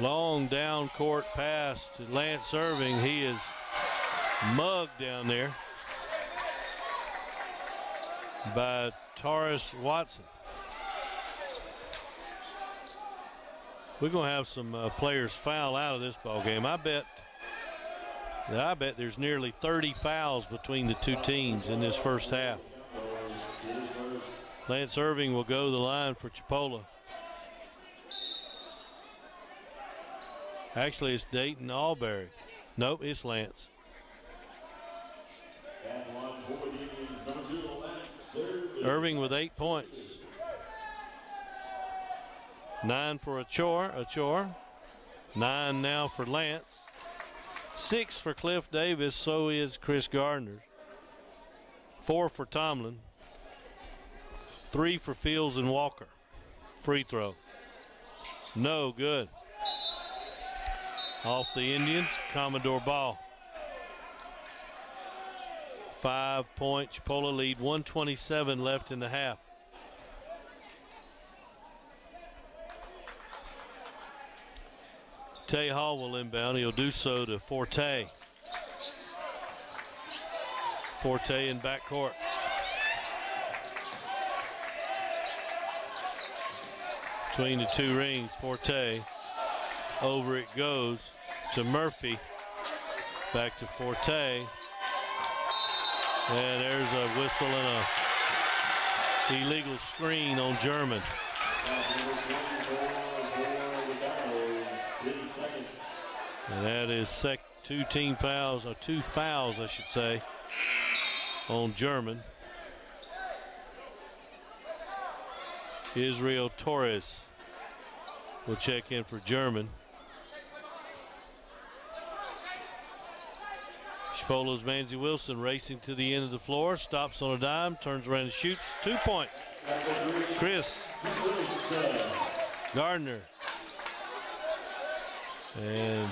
Long down court pass to Lance Irving. He is mugged down there by Taurus Watson. We're going to have some uh, players foul out of this ball game. I bet I bet there's nearly 30 fouls between the two teams in this first half. Lance Irving will go the line for Chipola. Actually, it's Dayton Albury. Nope, it's Lance. Irving with eight points. Nine for Achor, Achor. Nine now for Lance. Six for Cliff Davis, so is Chris Gardner. Four for Tomlin. Three for Fields and Walker. Free throw. No good. Off the Indians, Commodore ball. Five point Chipola lead, 127 left in the half. Tay Hall will inbound. He'll do so to Forte. Forte in backcourt. Between the two rings, Forte. Over it goes to Murphy. Back to Forte. And there's a whistle and a illegal screen on German. And that is sec two team fouls, or two fouls, I should say, on German. Israel Torres will check in for German. Chipola's Manzi Wilson racing to the end of the floor, stops on a dime, turns around and shoots. Two point. Chris Gardner. And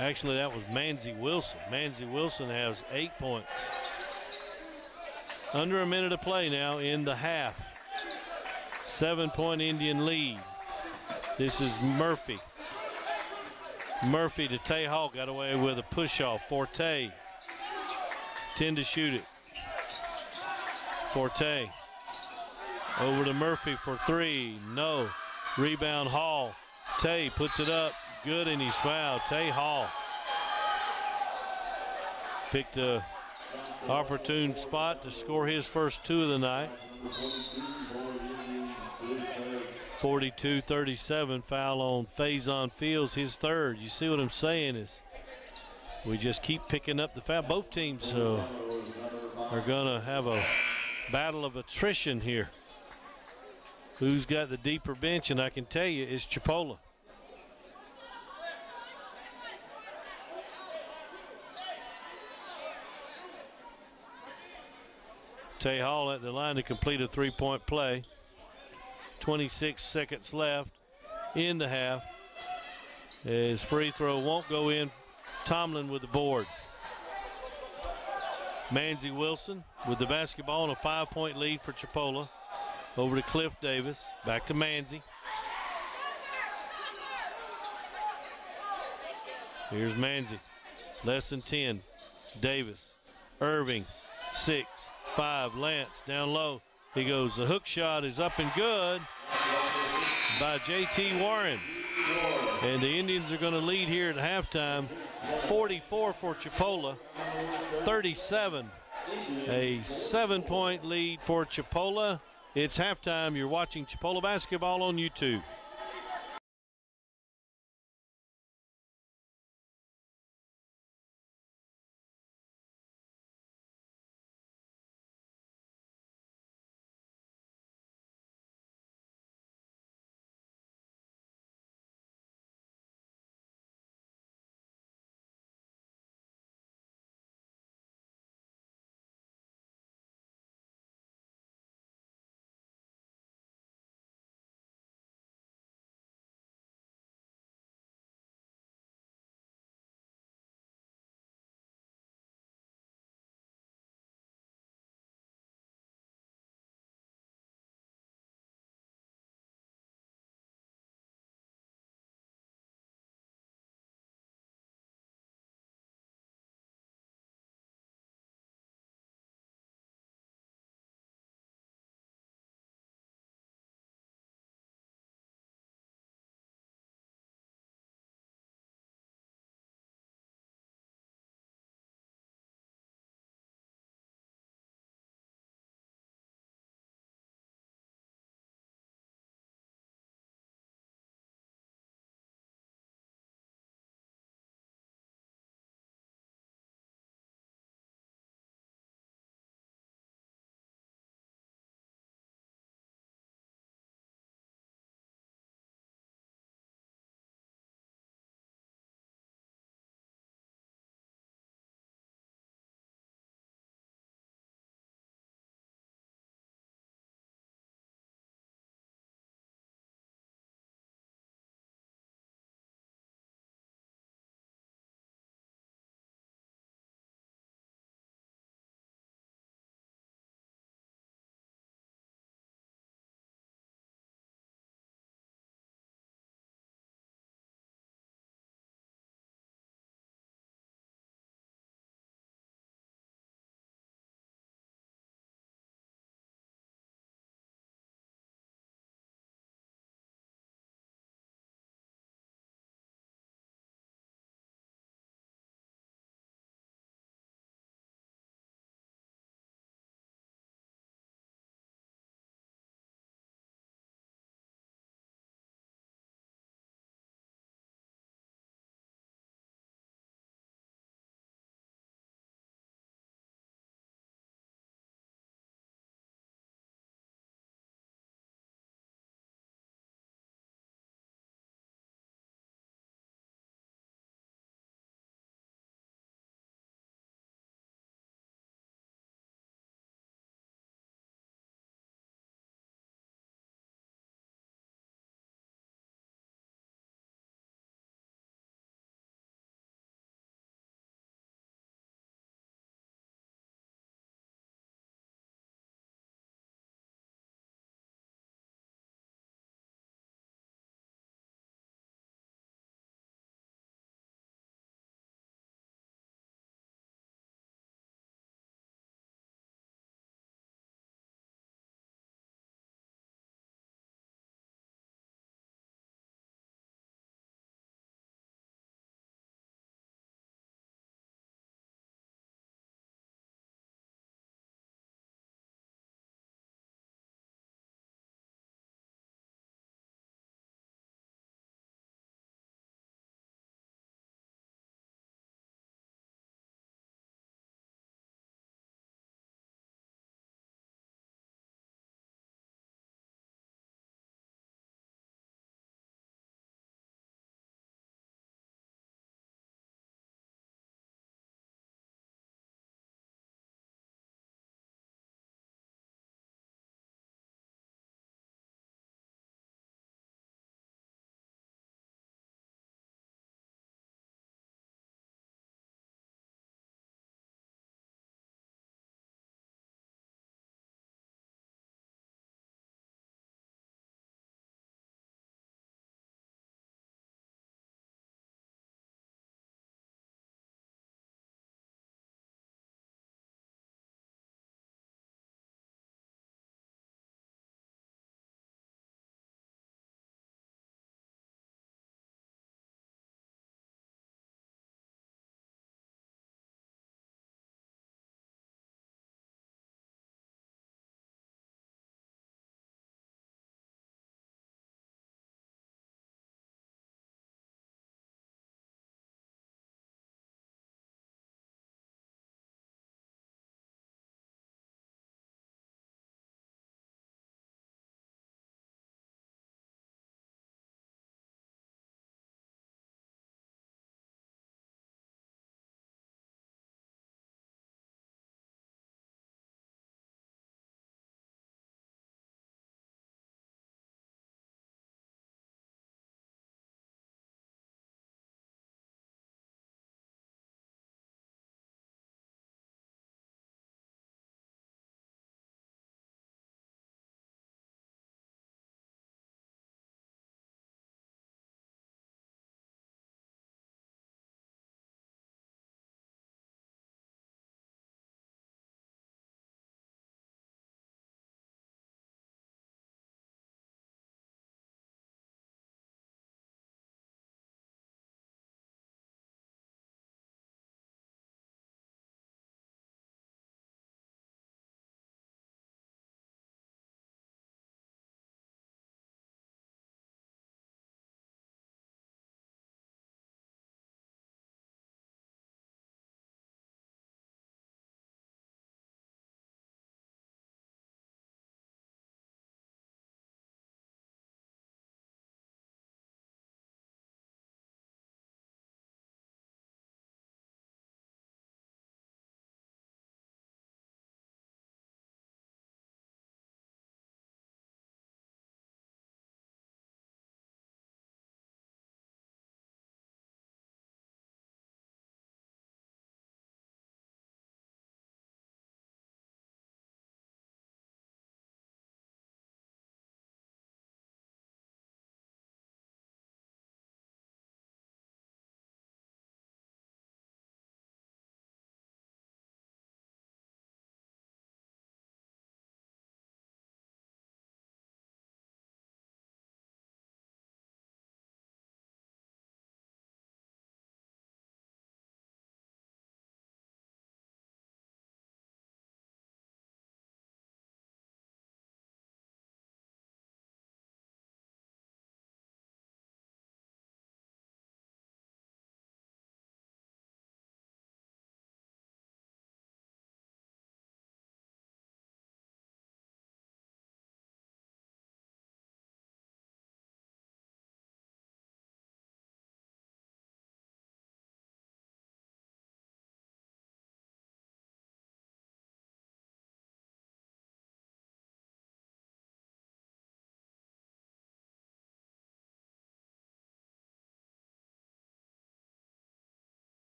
actually, that was Manzi Wilson. Manzi Wilson has eight points. Under a minute of play now in the half. Seven point Indian lead. This is Murphy. Murphy to Tay Hall got away with a push off. Forte 10 to shoot it. Forte. Over to Murphy for three. No. Rebound Hall. Tay puts it up. Good and he's fouled. Tay Hall. Picked a opportune spot to score his first two of the night. 42-37 foul on Faison Fields, his third. You see what I'm saying is we just keep picking up the foul. Both teams uh, are going to have a battle of attrition here. Who's got the deeper bench? And I can tell you it's Chipola. Tay Hall at the line to complete a three-point play. 26 seconds left in the half. His free throw won't go in. Tomlin with the board. Manzi Wilson with the basketball and a five point lead for Chipola. Over to Cliff Davis. Back to Manzi. Here's Manzi. Less than 10. Davis. Irving. Six. Five. Lance down low. He goes. The hook shot is up and good by J.T. Warren. And the Indians are going to lead here at halftime 44 for Chipola, 37. A seven point lead for Chipola. It's halftime. You're watching Chipola basketball on YouTube.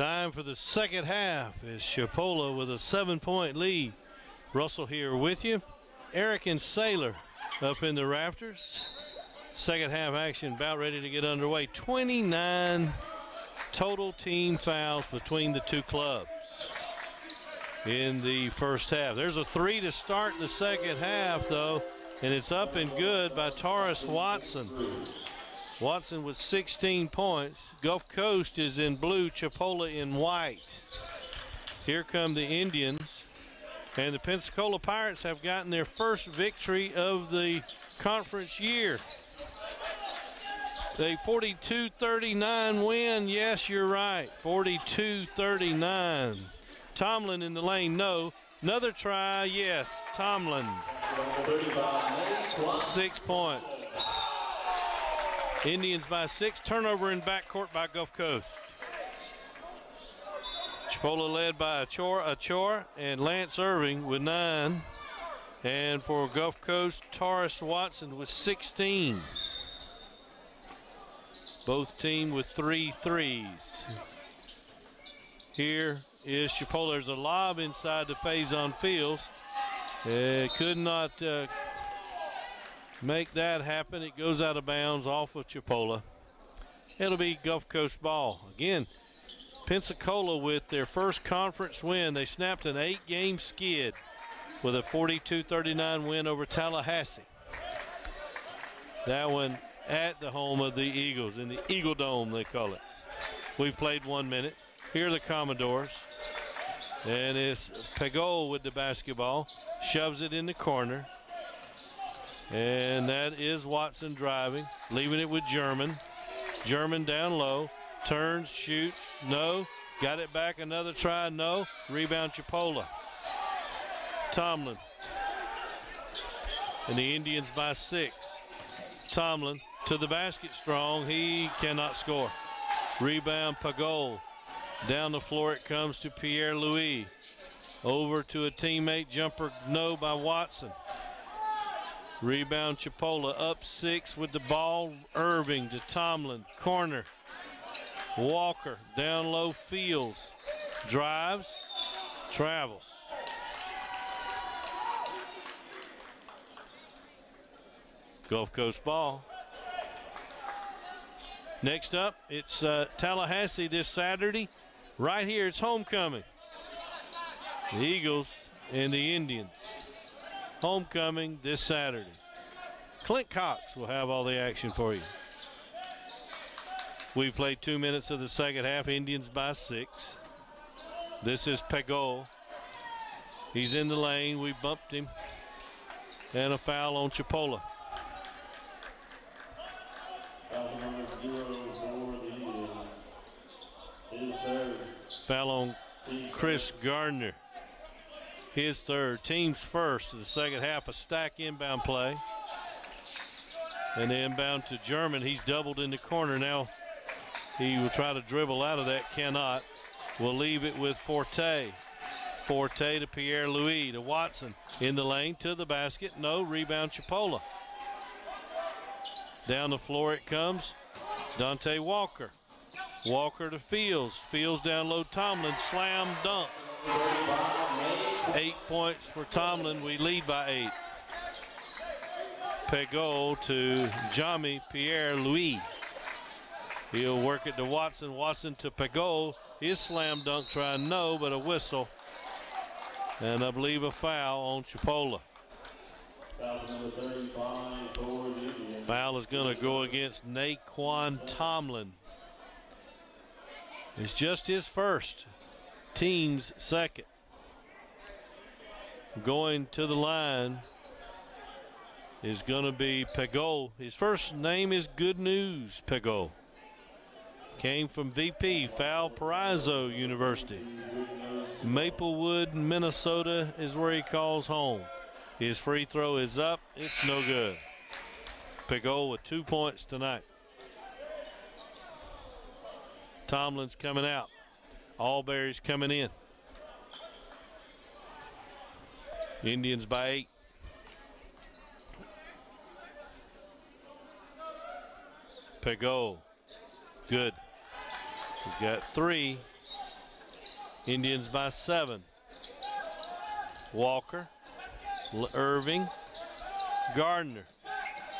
Time for the second half is Chipola with a seven point lead. Russell here with you. Eric and Sailor up in the rafters. Second half action about ready to get underway. 29 total team fouls between the two clubs in the first half. There's a three to start the second half, though, and it's up and good by Taurus Watson. Watson with 16 points. Gulf Coast is in blue, Chipola in white. Here come the Indians. And the Pensacola Pirates have gotten their first victory of the conference year. A 42 39 win. Yes, you're right. 42 39. Tomlin in the lane, no. Another try, yes. Tomlin. Six point. Indians by six. Turnover in backcourt by Gulf Coast. Chipola led by Achor, Achor and Lance Irving with nine. And for Gulf Coast, Taurus Watson with 16. Both team with three threes. Here is Chipola. There's a lob inside the Faison Fields. It could not uh, make that happen. It goes out of bounds off of Chipola. It'll be Gulf Coast ball. Again, Pensacola with their first conference win. They snapped an eight game skid with a 42 39 win over Tallahassee. That one at the home of the Eagles, in the Eagle Dome, they call it. We've played one minute. Here are the Commodores. And it's Pagol with the basketball, shoves it in the corner. And that is Watson driving, leaving it with German. German down low, turns, shoots, no. Got it back, another try, no. Rebound Chipola. Tomlin. And the Indians by six. Tomlin to the basket strong. He cannot score. Rebound Pagol. Down the floor it comes to Pierre Louis. Over to a teammate jumper, no by Watson. Rebound Chipola up six with the ball. Irving to Tomlin. Corner. Walker down low Fields. Drives. Travels. Gulf Coast ball. Next up, it's uh, Tallahassee this Saturday. Right here, it's homecoming. The Eagles and the Indians. Homecoming this Saturday. Clint Cox will have all the action for you. We've played two minutes of the second half, Indians by six. This is Pegol. He's in the lane. We bumped him. And a foul on Chipola. Foul on Chris Gardner. His third. Team's first the second half. A stack inbound play. And the inbound to German. He's doubled in the corner. Now he will try to dribble out of that. Cannot. We'll leave it with Forte. Forte to Pierre Louis to Watson. In the lane to the basket. No. Rebound Chipola. Down the floor it comes. Dante Walker. Walker to Fields. Fields down low. Tomlin slam dunk. Eight points for Tomlin. We lead by eight. Pegol to Jami Pierre Louis. He'll work it to Watson. Watson to Pegol. His slam dunk try no, but a whistle. And I believe a foul on Chipola. Foul is going to go against Naquan Tomlin. It's just his first, team's second. Going to the line is going to be Pegol. His first name is Good News Pegol. Came from VP, Valparaiso University. Maplewood, Minnesota is where he calls home. His free throw is up. It's no good. Pegol with two points tonight. Tomlin's coming out. Albury's coming in. Indians by eight. Pegol. Good. He's got three. Indians by seven. Walker, Irving, Gardner,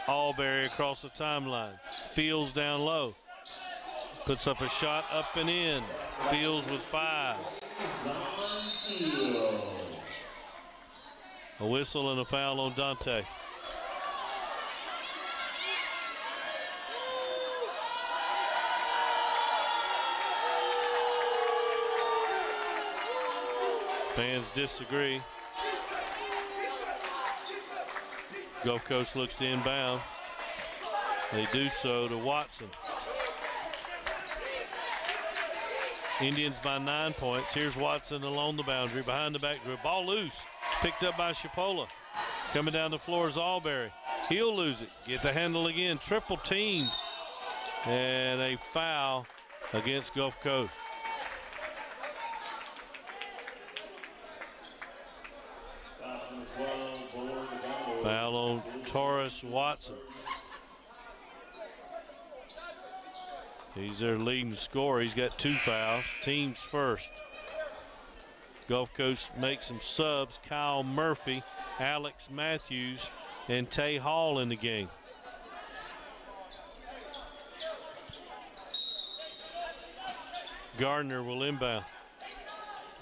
Albury across the timeline. Fields down low. Puts up a shot up and in. Fields with five. A whistle and a foul on Dante. Fans disagree. Gulf Coast looks to inbound. They do so to Watson. Indians by nine points. Here's Watson along the boundary, behind the back. Ball loose. Picked up by Chipola. Coming down the floor is Albury. He'll lose it. Get the handle again. Triple team. And a foul against Gulf Coast. Foul on Taurus Watson. He's their leading scorer. He's got two fouls. Teams first. Gulf Coast makes some subs. Kyle Murphy, Alex Matthews, and Tay Hall in the game. Gardner will inbound.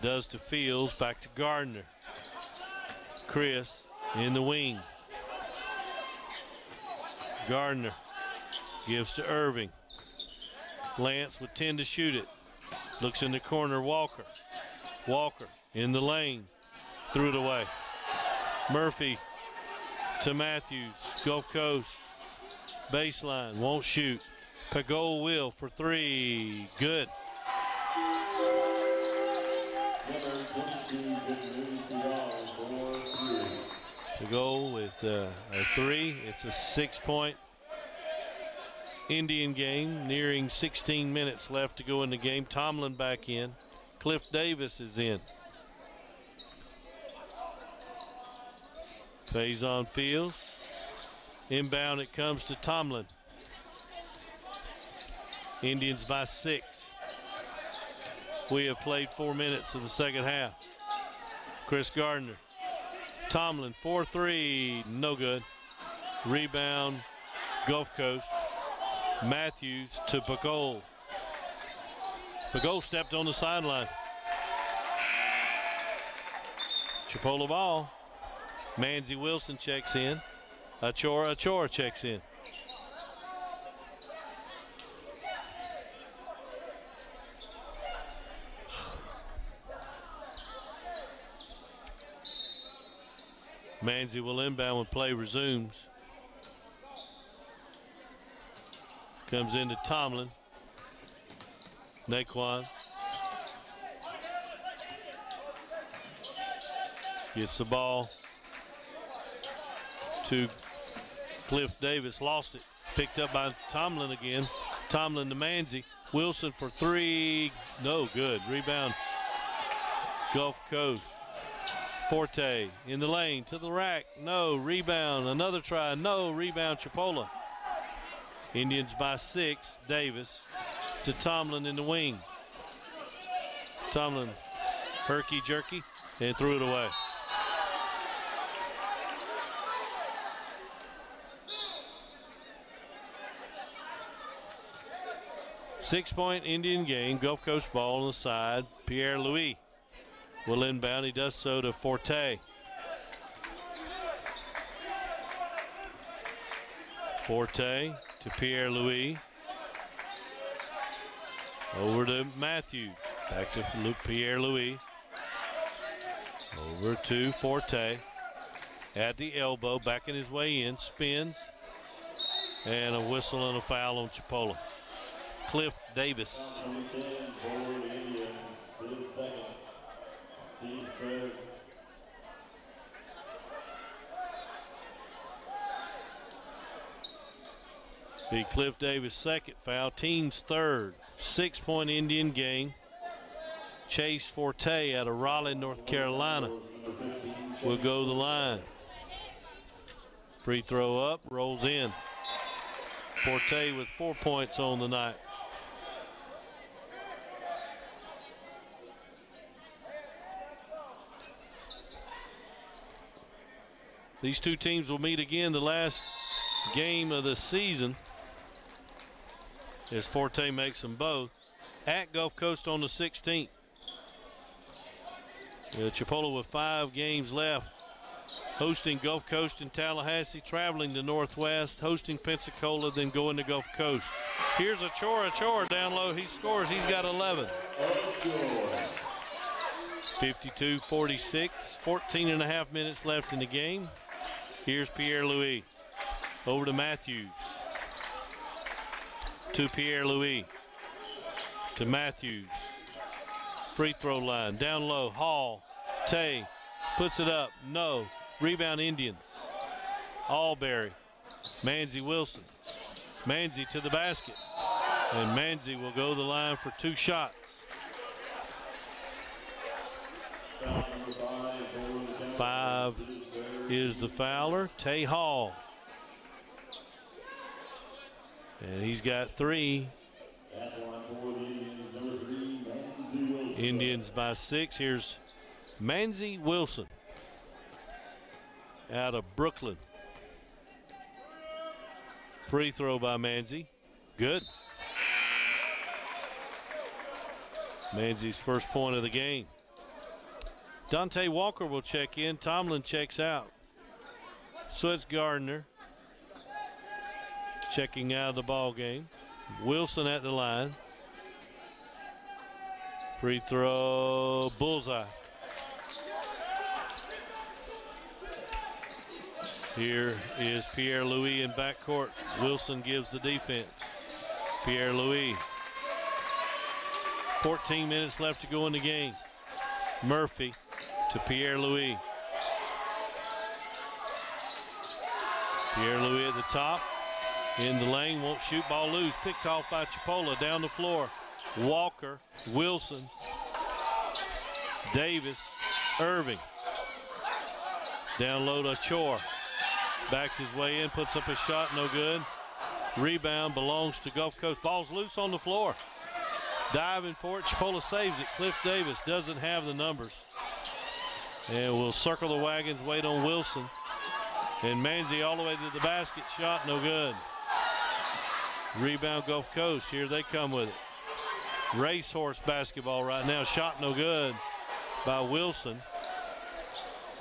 Does to Fields, back to Gardner. Chris in the wing. Gardner gives to Irving. Lance with 10 to shoot it. Looks in the corner, Walker. Walker in the lane. Threw it away. Murphy to Matthews. Gulf Coast. Baseline. Won't shoot. Pagol will for three. Good. Pagol with uh, a three. It's a six point Indian game, nearing 16 minutes left to go in the game. Tomlin back in. Cliff Davis is in. Faison Fields. Inbound it comes to Tomlin. Indians by six. We have played four minutes of the second half. Chris Gardner. Tomlin, 4 3, no good. Rebound, Gulf Coast. Matthews to Pagol. Pagol stepped on the sideline. Chipola ball. Manzi Wilson checks in. Achor Achor checks in. Manzi will inbound when play resumes. Comes into Tomlin. Naquan. Gets the ball to Cliff Davis. Lost it. Picked up by Tomlin again. Tomlin to Manzi. Wilson for three. No good. Rebound. Gulf Coast. Forte in the lane to the rack. No. Rebound. Another try. No. Rebound. Chipola. Indians by six. Davis to Tomlin in the wing. Tomlin herky jerky and threw it away. Six point Indian game. Gulf Coast ball on the side. Pierre Louis will inbound. He does so to Forte. Forte to Pierre Louis. Over to Matthews. Back to Pierre Louis. Over to Forte. At the elbow, backing his way in, spins. And a whistle and a foul on Chipola. Cliff Davis. Be Cliff Davis' second foul. Team's third. Six point Indian game. Chase Forte out of Raleigh, North Carolina will go the line. Free throw up, rolls in. Forte with four points on the night. These two teams will meet again the last game of the season as Forte makes them both at Gulf Coast on the 16th. Uh, Chipola with five games left, hosting Gulf Coast and Tallahassee, traveling to Northwest, hosting Pensacola, then going to Gulf Coast. Here's Achor Achor down low. He scores. He's got 11. 52 46, 14 and a half minutes left in the game. Here's Pierre Louis. Over to Matthews. To Pierre Louis. To Matthews. Free throw line. Down low. Hall. Tay. Puts it up. No. Rebound Indians. Albury. Manzi Wilson. Manzi to the basket. And Manzi will go the line for two shots. Five is the fouler, Tay Hall. And he's got three. Indians by six. Here's Manzi Wilson out of Brooklyn. Free throw by Manzi. Good. Manzi's first point of the game. Dante Walker will check in. Tomlin checks out. So it's Gardner checking out of the ball game. Wilson at the line. Free throw, bullseye. Here is Pierre Louis in backcourt. Wilson gives the defense. Pierre Louis. 14 minutes left to go in the game. Murphy to Pierre Louis. Pierre Louis at the top. In the lane, won't shoot ball loose. Picked off by Chipola down the floor. Walker, Wilson, Davis, Irving. Down low to Chore. Backs his way in, puts up a shot, no good. Rebound belongs to Gulf Coast. Ball's loose on the floor. Diving for it. Chipola saves it. Cliff Davis doesn't have the numbers. And we'll circle the wagons, wait on Wilson. And Manzi all the way to the basket. Shot no good. Rebound Gulf Coast. Here they come with it. Racehorse basketball right now. Shot no good by Wilson.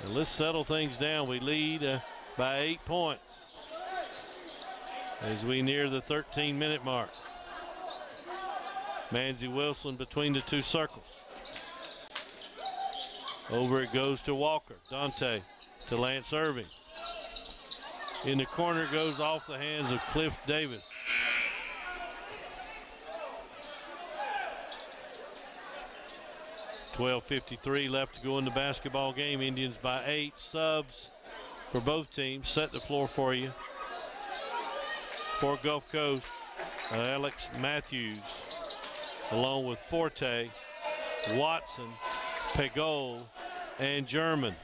And let's settle things down. We lead uh, by eight points as we near the 13 minute mark. Manzi Wilson between the two circles. Over it goes to Walker. Dante to Lance Irving. In the corner goes off the hands of Cliff Davis. Twelve fifty-three left to go in the basketball game. Indians by eight. Subs for both teams. Set the floor for you. For Gulf Coast, Alex Matthews, along with Forte, Watson, Pagol, and German.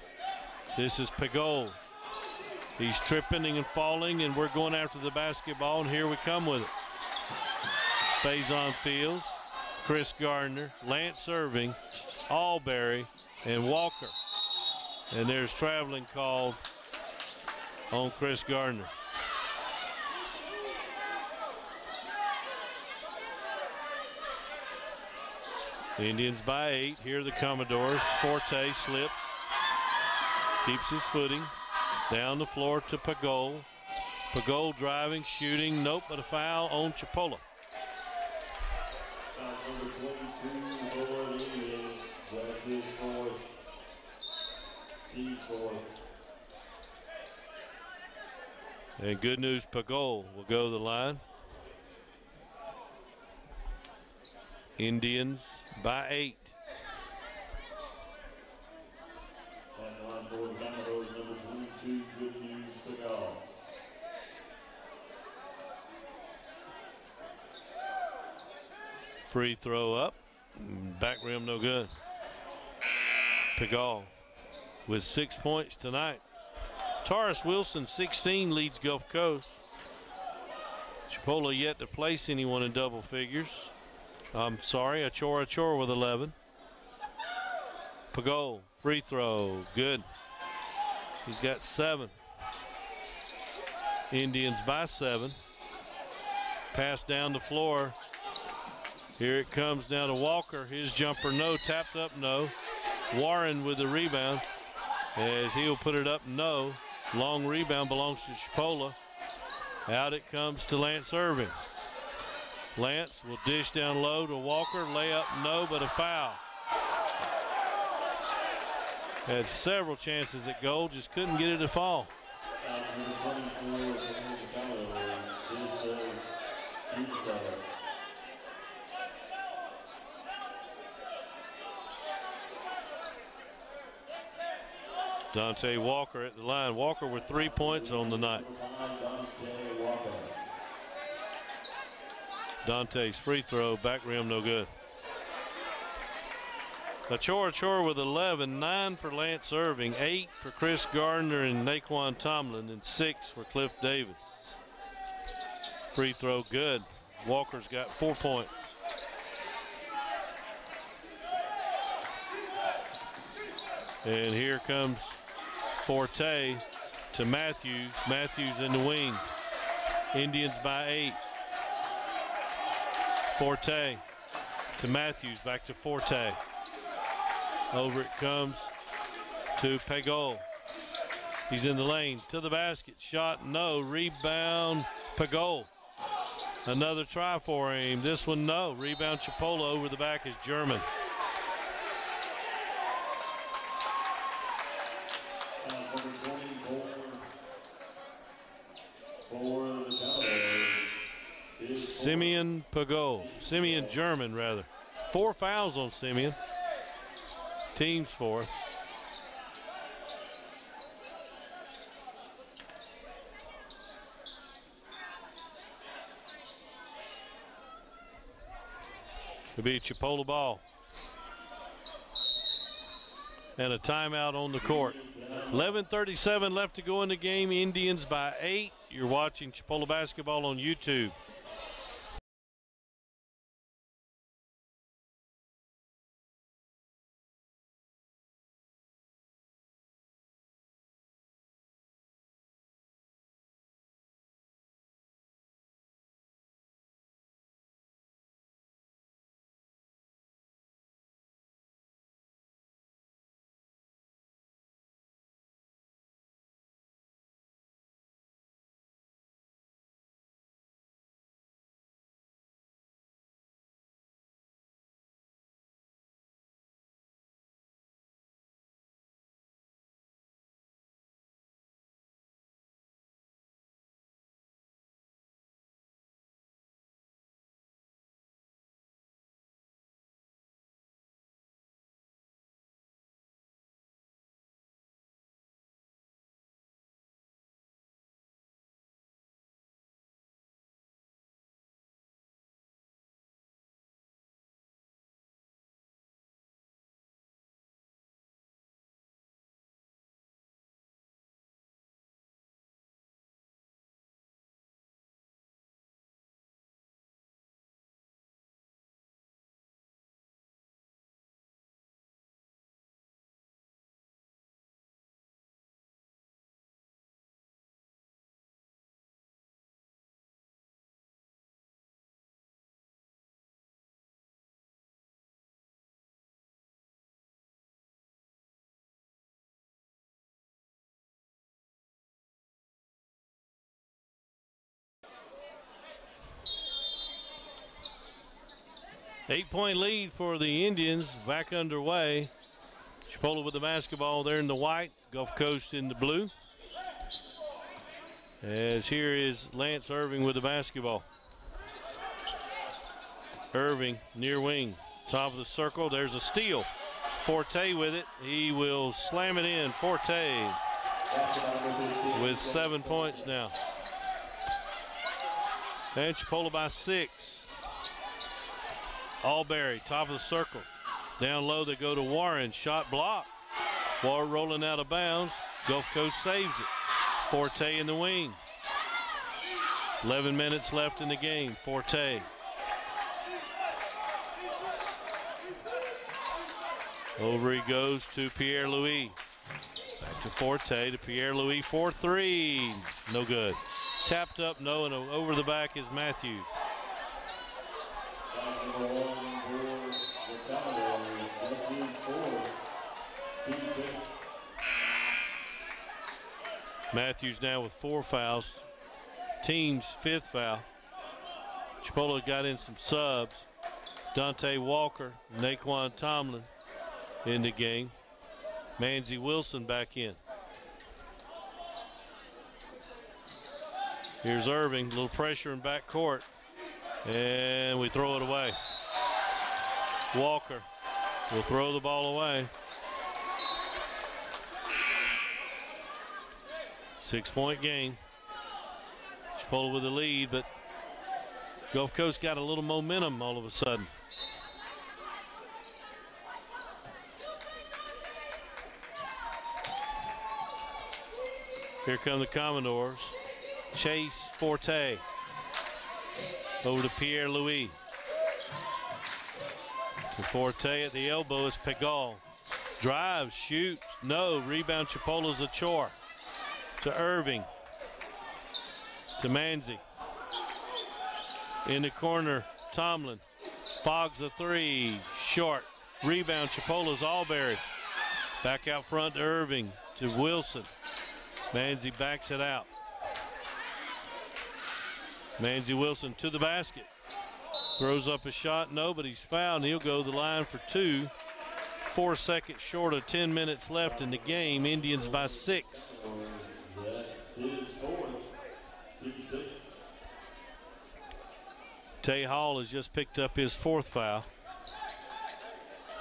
This is Pagol. He's tripping and falling, and we're going after the basketball, and here we come with it. Faison Fields, Chris Gardner, Lance Irving, Albury, and Walker. And there's traveling called on Chris Gardner. The Indians by eight. Here the Commodores. Forte slips, keeps his footing. Down the floor to Pagol. Pagol driving, shooting. Nope, but a foul on Chipola. And good news, Pagol will go to the line. Indians by eight. Free throw up. Back rim no good. Pagol with six points tonight. Taurus Wilson, 16, leads Gulf Coast. Chipola yet to place anyone in double figures. I'm sorry, Achor Achor with 11. Pagol, free throw, good. He's got seven. Indians by seven. Pass down the floor. Here it comes now to Walker. His jumper, no. Tapped up, no. Warren with the rebound. As he'll put it up, no. Long rebound belongs to Chipola. Out it comes to Lance Irving. Lance will dish down low to Walker. Layup, no, but a foul. Had several chances at goal, just couldn't get it to fall. Dante Walker at the line. Walker with three points on the night. Dante's free throw, back rim, no good. Achor Achor with 11, 9 for Lance Irving, 8 for Chris Gardner and Naquan Tomlin, and 6 for Cliff Davis. Free throw good. Walker's got four points. And here comes Forte to Matthews. Matthews in the wing. Indians by eight. Forte to Matthews, back to Forte. Over it comes to Pagol. He's in the lane to the basket. Shot no. Rebound Pagol. Another try for him. This one no. Rebound Chipola over the back is German. Simeon Pagol. Simeon German, rather. Four fouls on Simeon. Team's fourth. To be Chipola ball. And a timeout on the court. 11.37 left to go in the game. Indians by eight. You're watching Chipola basketball on YouTube. Eight point lead for the Indians back underway. Chipola with the basketball there in the white, Gulf Coast in the blue. As here is Lance Irving with the basketball. Irving near wing, top of the circle. There's a steal. Forte with it. He will slam it in. Forte with seven points now. And Chipola by six. Albury, top of the circle. Down low, they go to Warren. Shot blocked. Warren rolling out of bounds. Gulf Coast saves it. Forte in the wing. 11 minutes left in the game. Forte. Over he goes to Pierre Louis. Back to Forte to Pierre Louis. 4 3. No good. Tapped up, no, and over the back is Matthews. Matthews now with four fouls. Team's fifth foul. Chipola got in some subs. Dante Walker, Naquan Tomlin in the game. Manzi Wilson back in. Here's Irving, a little pressure in back court. And we throw it away. Walker will throw the ball away. Six point game. Chipola with the lead, but Gulf Coast got a little momentum all of a sudden. Here come the Commodores. Chase Forte. Over to Pierre Louis. To Forte at the elbow is Pagol. Drives, shoots, no. Rebound Chipola's Achor. To Irving. To Manzi. In the corner, Tomlin. Fogs a three. Short. Rebound Chipola's Albury. Back out front to Irving. To Wilson. Manzi backs it out. Manzi Wilson to the basket. Throws up a shot. Nobody's fouled. And he'll go the line for two. Four seconds short of 10 minutes left in the game. Indians by six. Tay Hall has just picked up his fourth foul.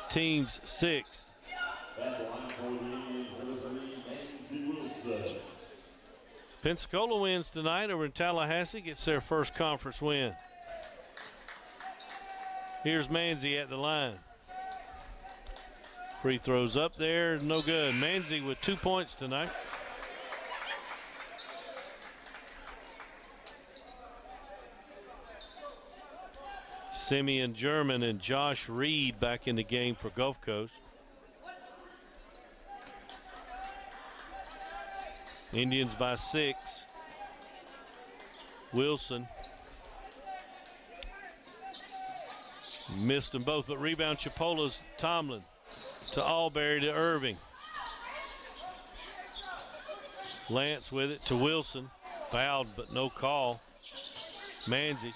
Team's sixth. Pensacola wins tonight over in Tallahassee, gets their first conference win. Here's Manzi at the line. Free throws up there, no good. Manzi with two points tonight. Simeon German and Josh Reed back in the game for Gulf Coast. Indians by six. Wilson missed them both, but rebound Chipola's Tomlin to Albury to Irving. Lance with it to Wilson. Fouled, but no call. Manzi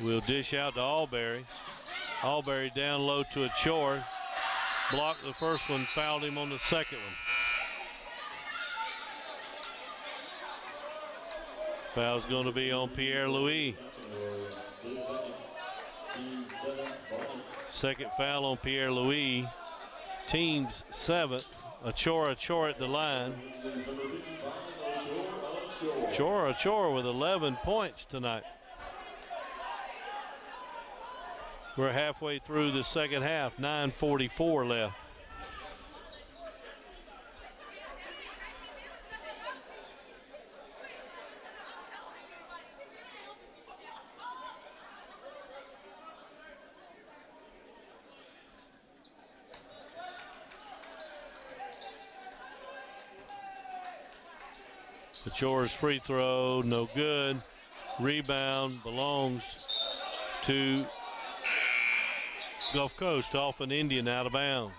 will dish out to Albury. Albury down low to Achor. Blocked the first one, fouled him on the second one. Foul's going to be on Pierre Louis. Second foul on Pierre Louis. Team's seventh. Achor Achor at Chore at the line. Achor Achor with 11 points tonight. We're halfway through the second half, 9.44 left. Achor's free throw, no good. Rebound belongs to Gulf Coast off an Indian out of bounds.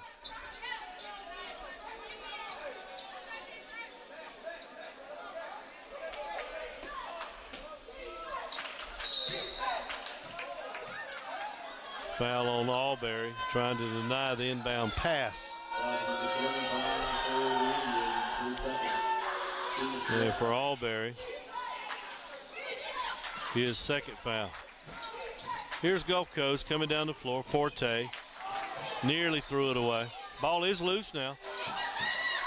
Foul on Albury, trying to deny the inbound pass. And for Albury, his second foul. Here's Gulf Coast coming down the floor. Forte nearly threw it away. Ball is loose now.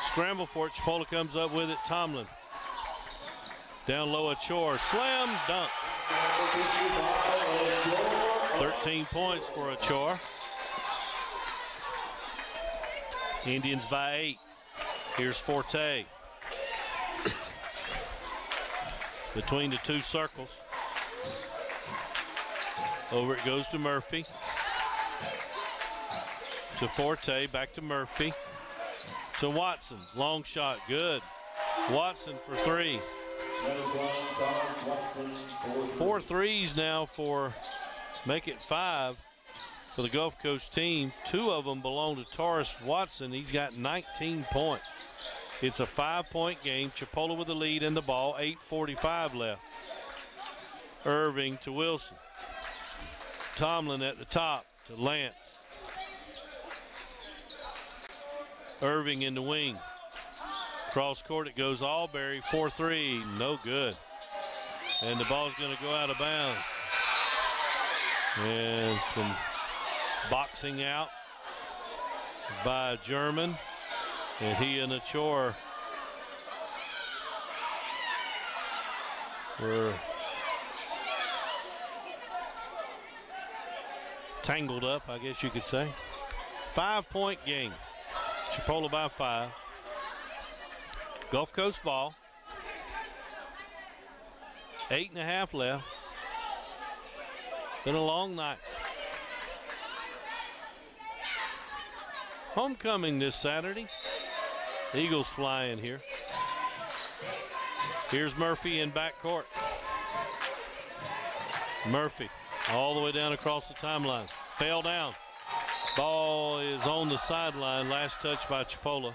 Scramble for it. Chipola comes up with it. Tomlin. Down low, Achor. Slam dunk. 13 points for Achor. Indians by eight. Here's Forte. Between the two circles. Over it goes to Murphy. To Forte, back to Murphy. To Watson. Long shot, good. Watson for three. Four threes now for make it five for the Gulf Coast team. Two of them belong to Taurus Watson. He's got 19 points. It's a five-point game. Chipola with the lead in the ball. 8:45 left. Irving to Wilson. Tomlin at the top to Lance. Irving in the wing. Cross court it goes Albury 4-3. No good. And the ball's going to go out of bounds. And some boxing out by German. And he and Achor were tangled up, I guess you could say. Five point game. Chipola by five. Gulf Coast ball. Eight and a half left. Been a long night. Homecoming this Saturday. Eagles flying here. Here's Murphy in backcourt. Murphy all the way down across the timeline. Fell down. Ball is on the sideline. Last touch by Chipola.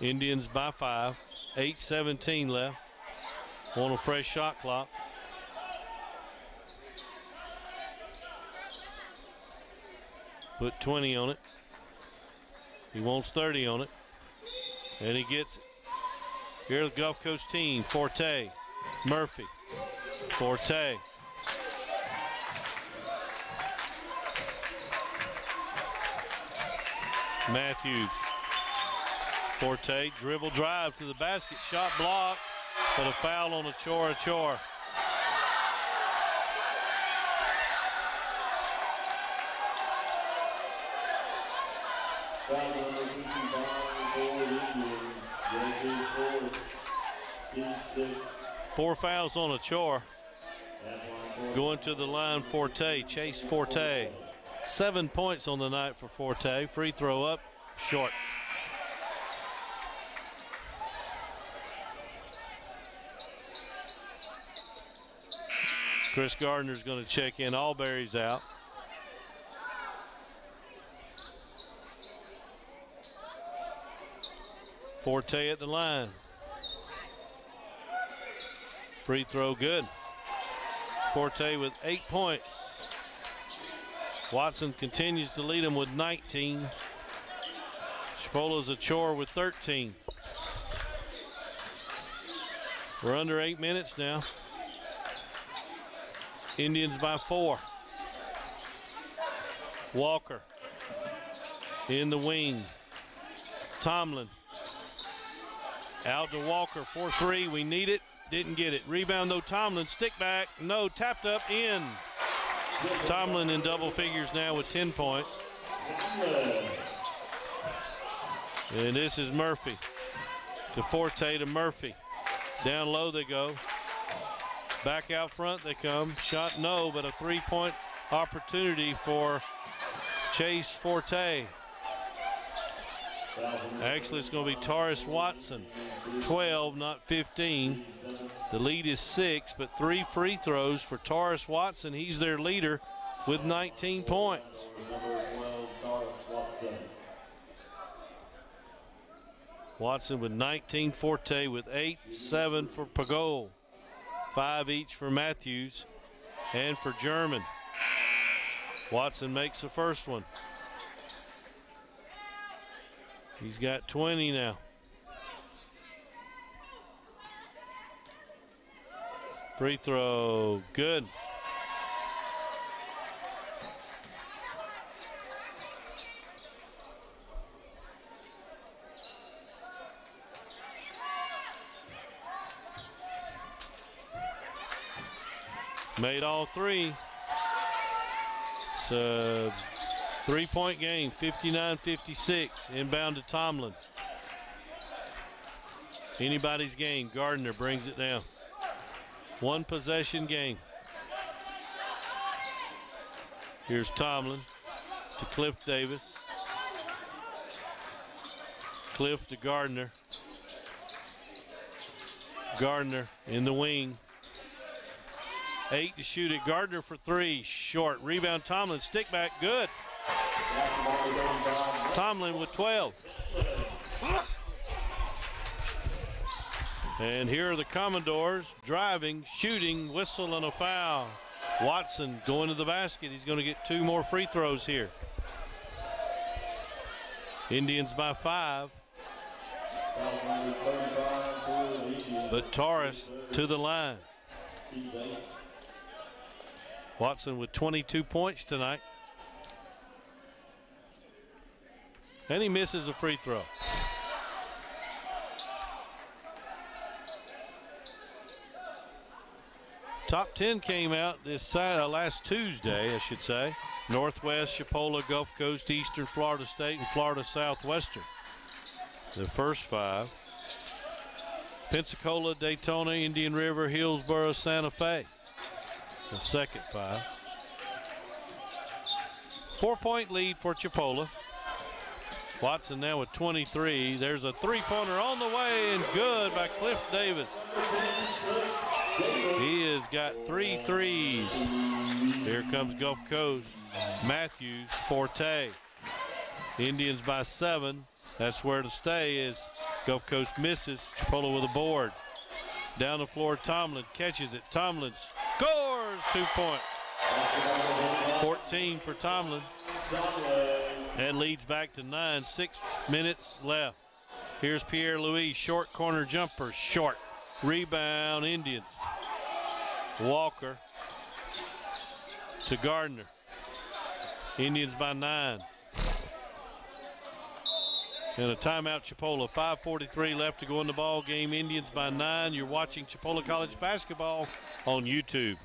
Indians by five. 8-17 left. Want a fresh shot clock. Put 20 on it. He wants 30 on it. And he gets it. Here's the Gulf Coast team. Forte. Murphy. Forte. Matthews. Forte dribble drive to the basket. Shot block. But a foul on Achor Achor. Four fouls on Achor. Going to the line, Forte, Chase Forte. Seven points on the night for Forte. Free throw up, short. Chris Gardner's going to check in. Albury's out. Forte at the line. Free throw good. Forte with eight points. Watson continues to lead him with 19. Spola's Achor with 13. We're under eight minutes now. Indians by four. Walker in the wing. Tomlin out to Walker 4 3. We need it. Didn't get it. Rebound though. Tomlin. Stick back. No. Tapped up in. Tomlin in double figures now with 10 points. And this is Murphy to Forte to Murphy. Down low they go. Back out front they come. Shot no, but a three point opportunity for Chase Forte. Actually, it's going to be Taurus Watson. 12, not 15. The lead is six, but three free throws for Taurus Watson. He's their leader with 19 points. Watson with 19, Forte with eight, seven for Pagol, five each for Matthews and for German. Watson makes the first one. He's got 20 now. Free throw, good. Made all three. It's a three point game, 59 56. Inbound to Tomlin. Anybody's game. Gardner brings it down. One possession game. Here's Tomlin to Cliff Davis. Cliff to Gardner. Gardner in the wing. Eight to shoot it. Gardner for three. Short. Rebound Tomlin. Stick back. Good. Tomlin with 12. And here are the Commodores driving, shooting, whistle, and a foul. Watson going to the basket. He's going to get two more free throws here. Indians by five. But Taurus to the line. Watson with 22 points tonight. And he misses a free throw. Top 10 came out this uh, last Tuesday, I should say. Northwest, Chipola, Gulf Coast, Eastern Florida State, and Florida Southwestern. The first five. Pensacola, Daytona, Indian River, Hillsborough, Santa Fe. The second five. Four point lead for Chipola. Watson now with 23. There's a three pointer on the way and good by Cliff Davis. He has got three threes. Here comes Gulf Coast. Matthews, Forte. Indians by seven. That's where to stay is Gulf Coast misses. Chipola with a board. Down the floor, Tomlin catches it. Tomlin scores two point. 14 for Tomlin. That leads back to nine. Six minutes left. Here's Pierre Louis. Short corner jumper. Short. Rebound, Indians. Walker to Gardner. Indians by nine. And a timeout, Chipola. 5.43 left to go in the ball game. Indians by nine. You're watching Chipola College basketball on YouTube.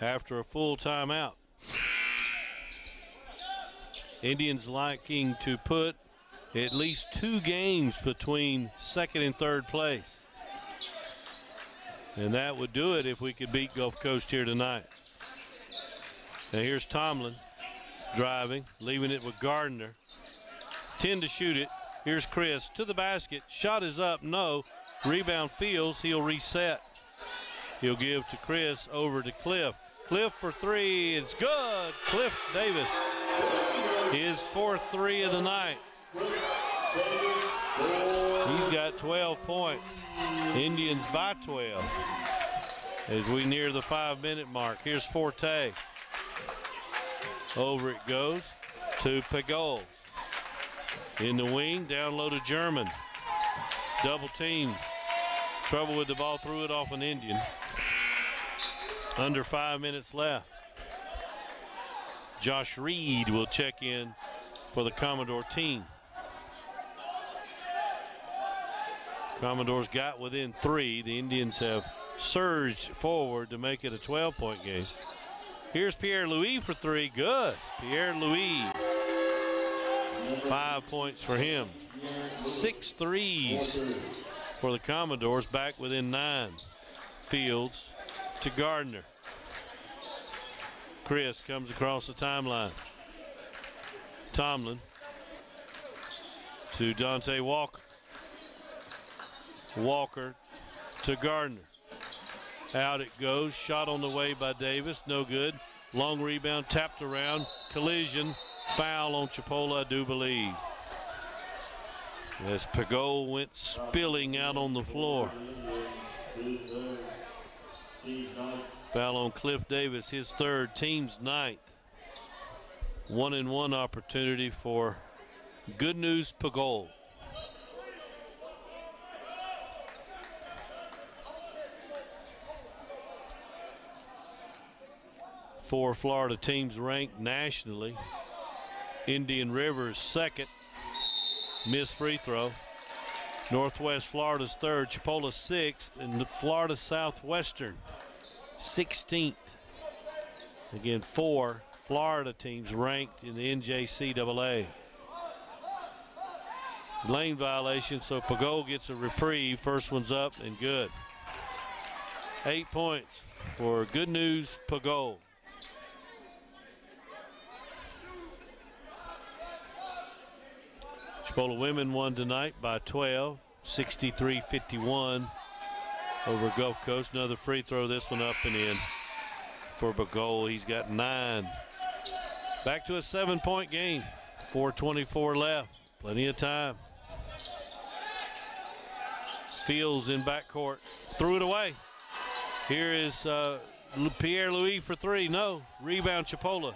After a full timeout. Indians liking to put at least two games between second and third place. And that would do it if we could beat Gulf Coast here tonight. Now here's Tomlin driving, leaving it with Gardner. 10 to shoot it. Here's Chris to the basket. Shot is up. No. Rebound Fields. He'll reset. He'll give to Chris over to Cliff. Cliff for three. It's good. Cliff Davis. His fourth three of the night. He's got 12 points. Indians by 12 as we near the five minute mark. Here's Forte. Over it goes to Pagol. In the wing, down low to German. Double team. Trouble with the ball, threw it off an Indian. Under five minutes left. Josh Reed will check in for the Commodore team. Commodores got within three. The Indians have surged forward to make it a 12 point game. Here's Pierre Louis for three. Good. Pierre Louis. Five points for him. Six threes for the Commodores, back within nine. Fields to Gardner. Chris comes across the timeline. Tomlin to Dante Walker. Walker to Gardner. Out it goes. Shot on the way by Davis. No good. Long rebound tapped around. Collision. Foul on Chipola, I do believe. As Pagol went spilling out on the floor. Foul on Cliff Davis, his third, team's ninth. One and one opportunity for Good News Pagol. Four Florida teams ranked nationally. Indian River is second. Missed free throw. Northwest Florida's third, Chipola sixth, and Florida Southwestern 16th. Again, four Florida teams ranked in the NJCAA. Lane violation, so Pagol gets a reprieve. First one's up and good. Eight points for Good News Pagol. Chipola women won tonight by 12, 63 51 over Gulf Coast. Another free throw, this one up and in for Pagol. He's got nine. Back to a seven point game. 424 left. Plenty of time. Fields in backcourt. Threw it away. Here is uh, Pierre Louis for three. No. Rebound Chipola.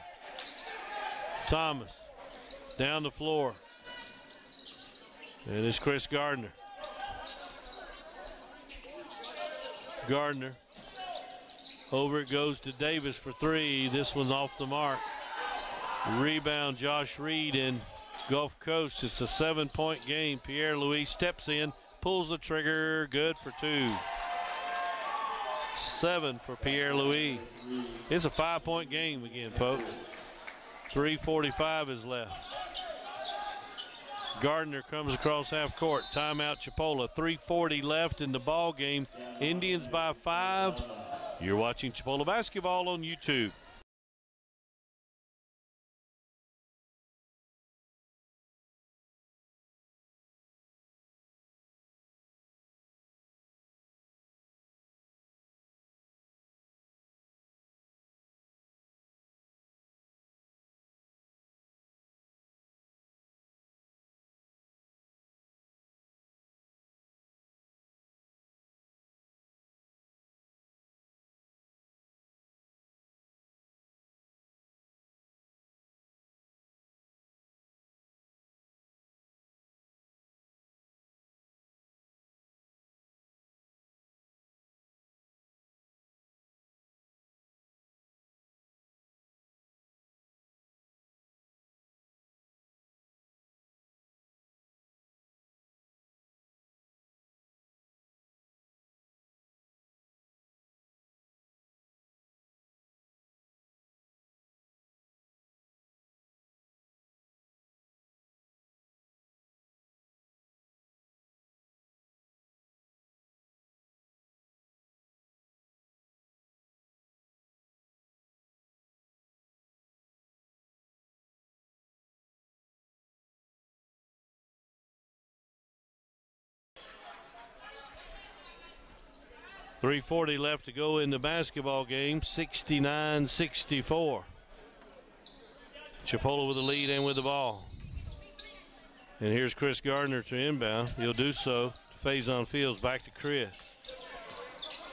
Thomas down the floor. And it's Chris Gardner. Gardner. Over it goes to Davis for three. This one's off the mark. Rebound Josh Reed in Gulf Coast. It's a seven point game. Pierre Louis steps in, pulls the trigger. Good for two. Seven for Pierre Louis. It's a five point game again, folks. 345 is left. Gardner comes across half court. Timeout Chipola. 340 left in the ball game. Indians by five. You're watching Chipola basketball on YouTube. 340 left to go in the basketball game, 69-64. Chipola with the lead and with the ball. And here's Chris Gardner to inbound. He'll do so to Faison Fields. Back to Chris.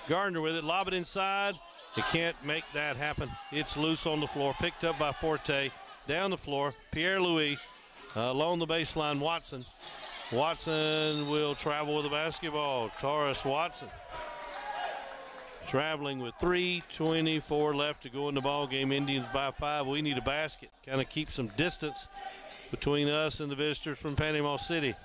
Gardner with it, lob it inside. He can't make that happen. It's loose on the floor, picked up by Forte. Down the floor, Pierre Louis uh, along the baseline. Watson. Watson will travel with the basketball. Taurus Watson traveling with 3.24 left to go in the ball game. Indians by five. We need a basket. Kind of keep some distance between us and the visitors from Panama City.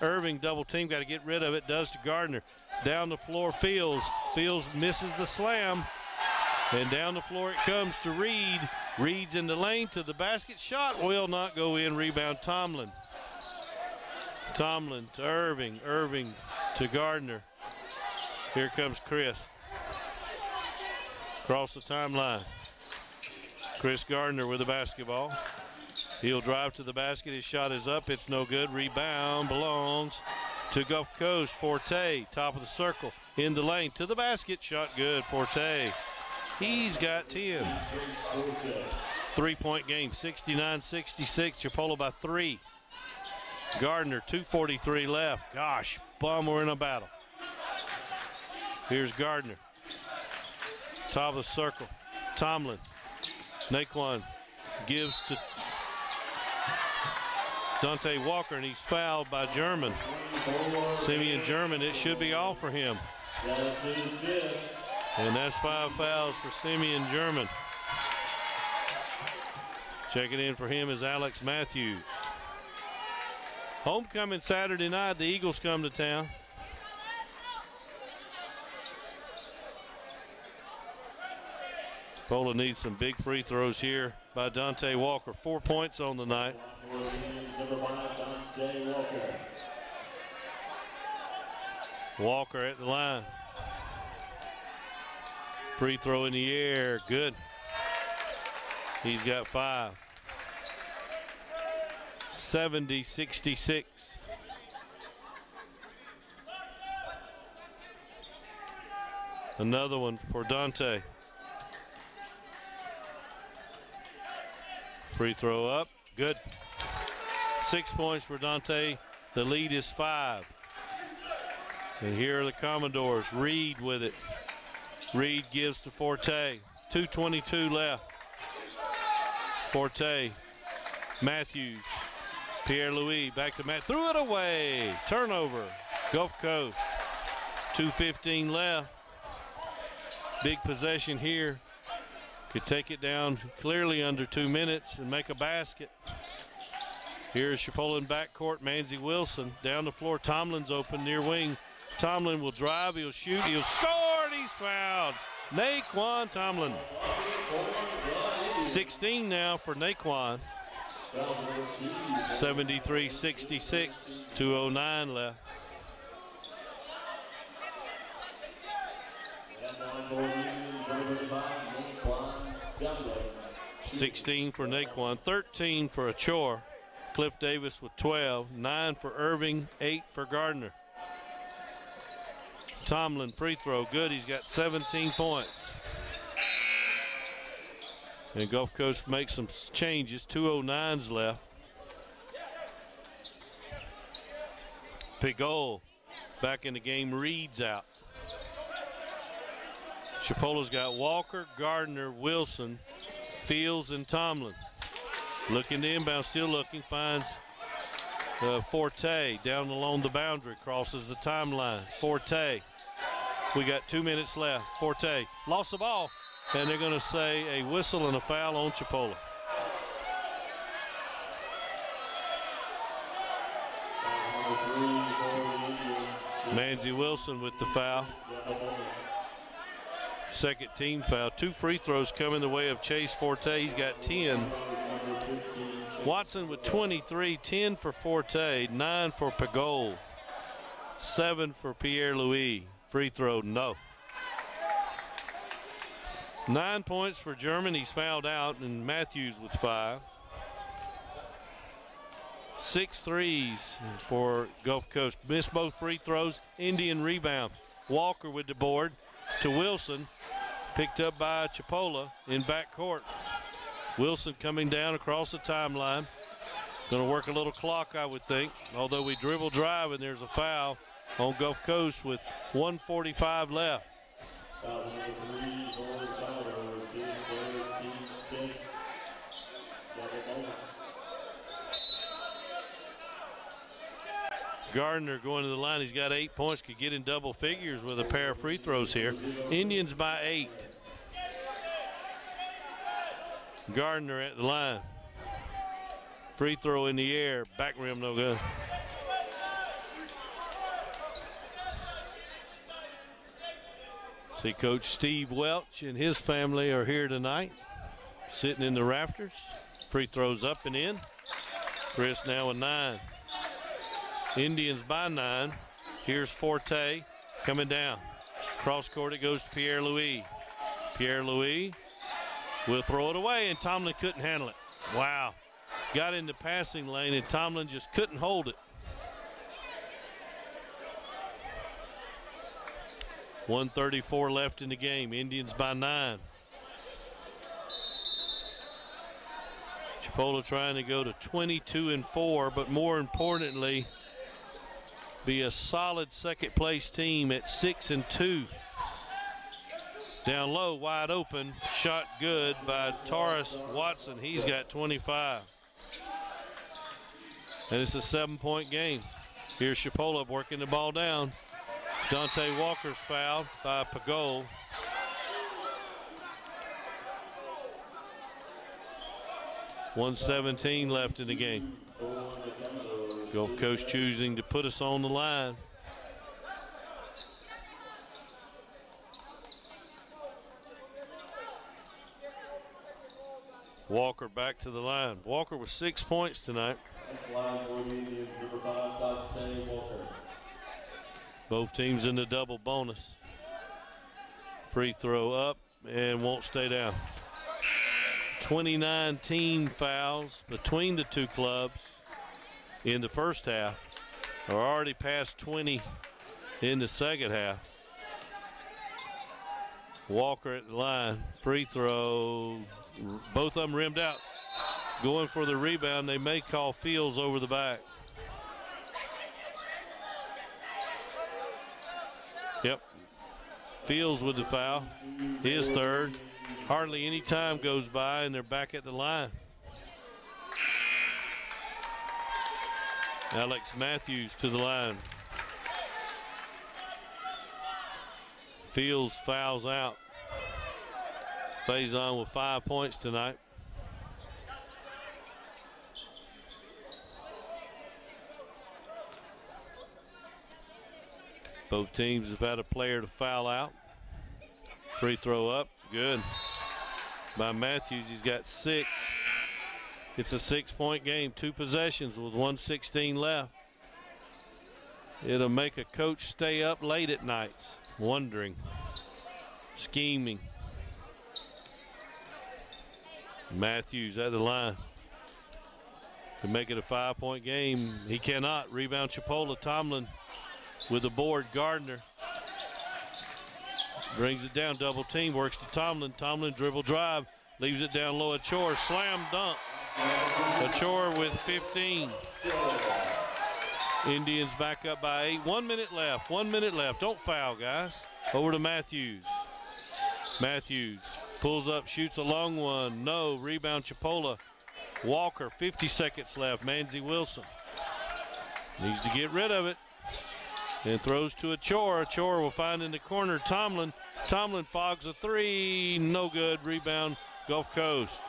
Irving double team, got to get rid of it. Does to Gardner. Down the floor, Fields. Fields misses the slam. And down the floor it comes to Reed. Reed's in the lane to the basket. Shot will not go in. Rebound Tomlin. Tomlin to Irving. Irving to Gardner. Here comes Chris. Across the timeline. Chris Gardner with the basketball. He'll drive to the basket. His shot is up. It's no good. Rebound belongs to Gulf Coast. Forte, top of the circle. In the lane to the basket. Shot good. Forte. He's got 10. Three point game, 69 66. Chipola by three. Gardner, 2.43 left. Gosh, bum, we're in a battle. Here's Gardner. Top of the circle. Tomlin. Naquan gives to Dante Walker, and he's fouled by German. Simeon German, it should be all for him. And that's five fouls for Simeon German. Checking in for him is Alex Matthews. Homecoming Saturday night, the Eagles come to town. Pola needs some big free throws here by Dante Walker. Four points on the night. Walker at the line. Free throw in the air. Good. He's got five. 70 66. Another one for Dante. Free throw up. Good. Six points for Dante. The lead is five. And here are the Commodores. Reed with it. Reed gives to Forte. 2.22 left. Forte. Matthews. Pierre Louis back to Matt. Threw it away. Turnover. Gulf Coast. 2.15 left. Big possession here. Could take it down clearly under two minutes and make a basket. Here's Chipola backcourt. Manzi Wilson down the floor. Tomlin's open near wing. Tomlin will drive. He'll shoot. He'll score. And he's fouled. Naquan Tomlin. 16 now for Naquan. 73 66. 209 left. 16 for Naquan, 13 for Achor. Cliff Davis with 12, 9 for Irving, 8 for Gardner. Tomlin free throw, good. He's got 17 points. And Gulf Coast makes some changes. 209's left. Pagol back in the game. Reed's out. Chipola's got Walker, Gardner, Wilson, Fields, and Tomlin. Looking to inbound, still looking, finds uh, Forte down along the boundary, crosses the timeline. Forte. We got two minutes left. Forte lost the ball, and they're going to say a whistle and a foul on Chipola. Manzi Wilson with the foul. Second team foul. Two free throws coming the way of Chase Forte. He's got 10. Watson with 23, 10 for Forte, 9 for Pagol, 7 for Pierre Louis. Free throw, no. Nine points for German. He's fouled out, and Matthews with five. Six threes for Gulf Coast. Missed both free throws. Indian rebound. Walker with the board. To Wilson. Picked up by Chipola in backcourt. Wilson coming down across the timeline. Going to work a little clock, I would think. Although we dribble drive and there's a foul on Gulf Coast with 145 left. Gardner going to the line. He's got eight points, could get in double figures with a pair of free throws here. Indians by eight. Gardner at the line. Free throw in the air. Back rim, no good. See, Coach Steve Welch and his family are here tonight, sitting in the rafters. Free throws up and in. Chris now a nine. Indians by nine. Here's Forte coming down. Cross court it goes to Pierre Louis. Pierre Louis will throw it away, and Tomlin couldn't handle it. Wow. Got in the passing lane, and Tomlin just couldn't hold it. 134 left in the game. Indians by nine. Chipola trying to go to 22 and 4, but more importantly, be a solid second place team at 6 and 2. Down low, wide open, shot good by Taurus Watson. He's got 25. And it's a seven point game. Here's Chipola working the ball down. Dante Walker's fouled by Pagol. One seventeen left in the game. Gulf Coast choosing to put us on the line. Walker back to the line. Walker with six points tonight. Both teams in the double bonus. Free throw up and won't stay down. 29 team fouls between the two clubs in the first half are already past 20 in the second half. Walker at the line. Free throw. Both of them rimmed out. Going for the rebound. They may call Fields over the back. Yep. Fields with the foul. His third. Hardly any time goes by, and they're back at the line. Alex Matthews to the line. Fields fouls out. Faison with five points tonight. Both teams have had a player to foul out. Free throw up, good. By Matthews, he's got six. It's a six point game, two possessions with 116 left. It'll make a coach stay up late at nights, wondering, scheming. Matthews at the line. To make it a five point game. He cannot. Rebound Chipola. Tomlin with the board. Gardner brings it down. Double team. Works to Tomlin. Tomlin dribble drive. Leaves it down low. Achor. Slam dunk. Achor with 15. Indians back up by eight. One minute left. One minute left. Don't foul, guys. Over to Matthews. Matthews pulls up, shoots a long one. No. Rebound Chipola. Walker, 50 seconds left. Manzi Wilson needs to get rid of it. And throws to a Achor. Achor will find in the corner Tomlin. Tomlin fogs a three. No good. Rebound Gulf Coast.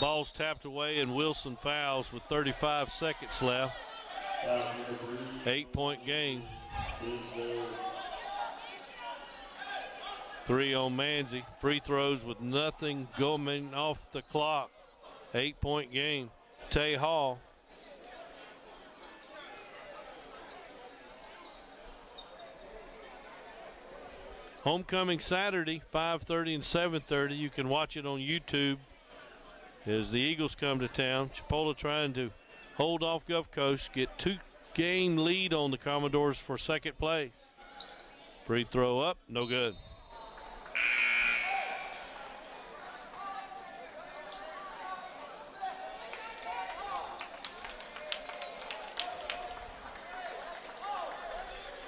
Ball's tapped away, and Wilson fouls with 35 seconds left. Eight point game. Three on Manzi. Free throws with nothing going off the clock. Eight point game. Tay Hall. Homecoming Saturday, 5:30 and 7:30. You can watch it on YouTube as the Eagles come to town. Chipola trying to hold off Gulf Coast, get two game lead on the Commodores for second place. Free throw up, no good.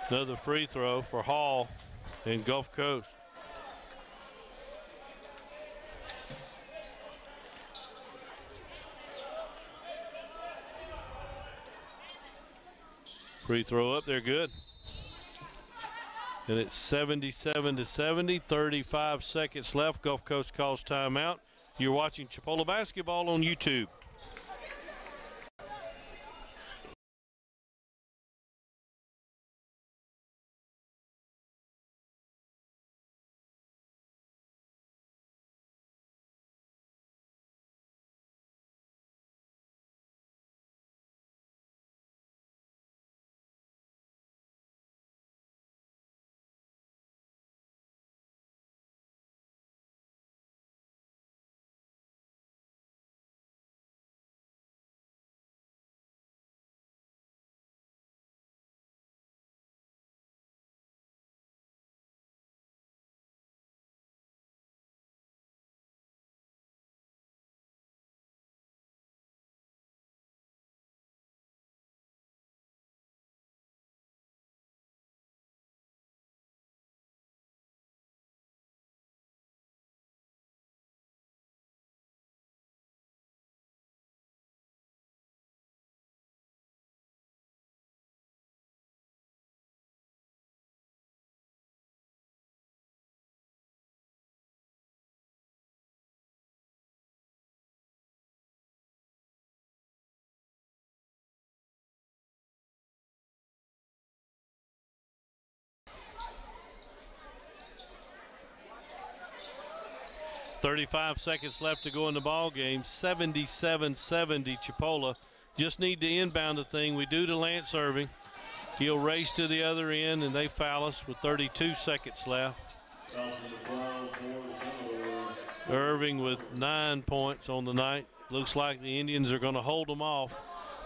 Another free throw for Hall in Gulf Coast. Free throw up there, good. And it's 77 to 70, 35 seconds left. Gulf Coast calls timeout. You're watching Chipola basketball on YouTube. Thirty-five seconds left to go in the ball game. 77-70 Chipola. Just need to inbound the thing. We do to Lance Irving. He'll race to the other end, and they foul us with 32 seconds left. Irving with nine points on the night. Looks like the Indians are going to hold them off.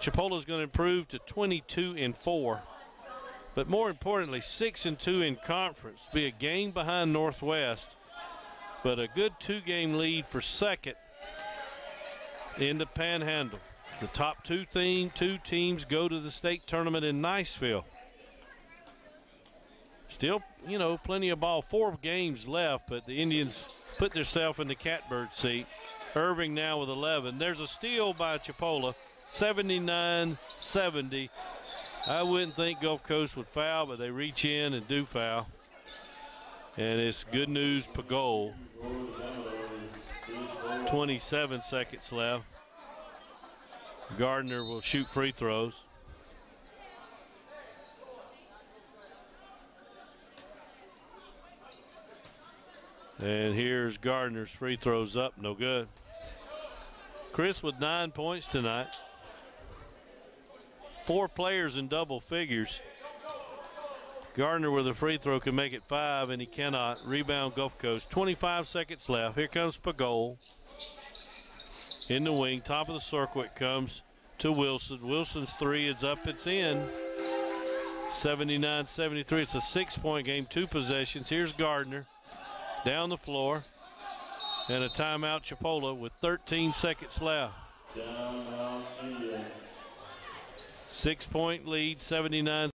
Chipola's going to improve to 22 and four, but more importantly, six and two in conference. Be a game behind Northwest, but a good two-game lead for second in the Panhandle. The top two team, two teams go to the state tournament in Niceville. Still, you know, plenty of ball. Four games left, but the Indians put themselves in the catbird seat. Irving now with 11. There's a steal by Chipola, 79-70. I wouldn't think Gulf Coast would foul, but they reach in and do foul. And it's good news per goal. 27 seconds left. Gardner will shoot free throws. And here's Gardner's free throws up, no good. Chris with nine points tonight. Four players in double figures. Gardner with a free throw can make it five, and he cannot. Rebound Gulf Coast. 25 seconds left. Here comes Pagol. In the wing, top of the circle it comes to Wilson. Wilson's three is up, it's in. 79 73. It's a six point game, two possessions. Here's Gardner down the floor. And a timeout, Chipola, with 13 seconds left. Six point lead, 79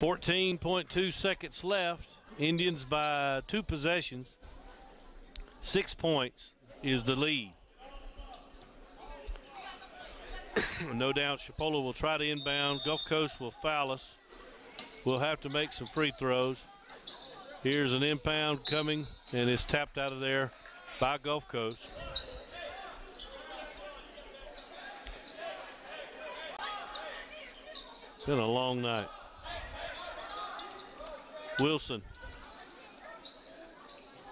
14.2 seconds left. Indians by two possessions. Six points is the lead. no doubt Chipola will try to inbound. Gulf Coast will foul us. We'll have to make some free throws. Here's an inbound coming, and it's tapped out of there by Gulf Coast. Been a long night. Wilson.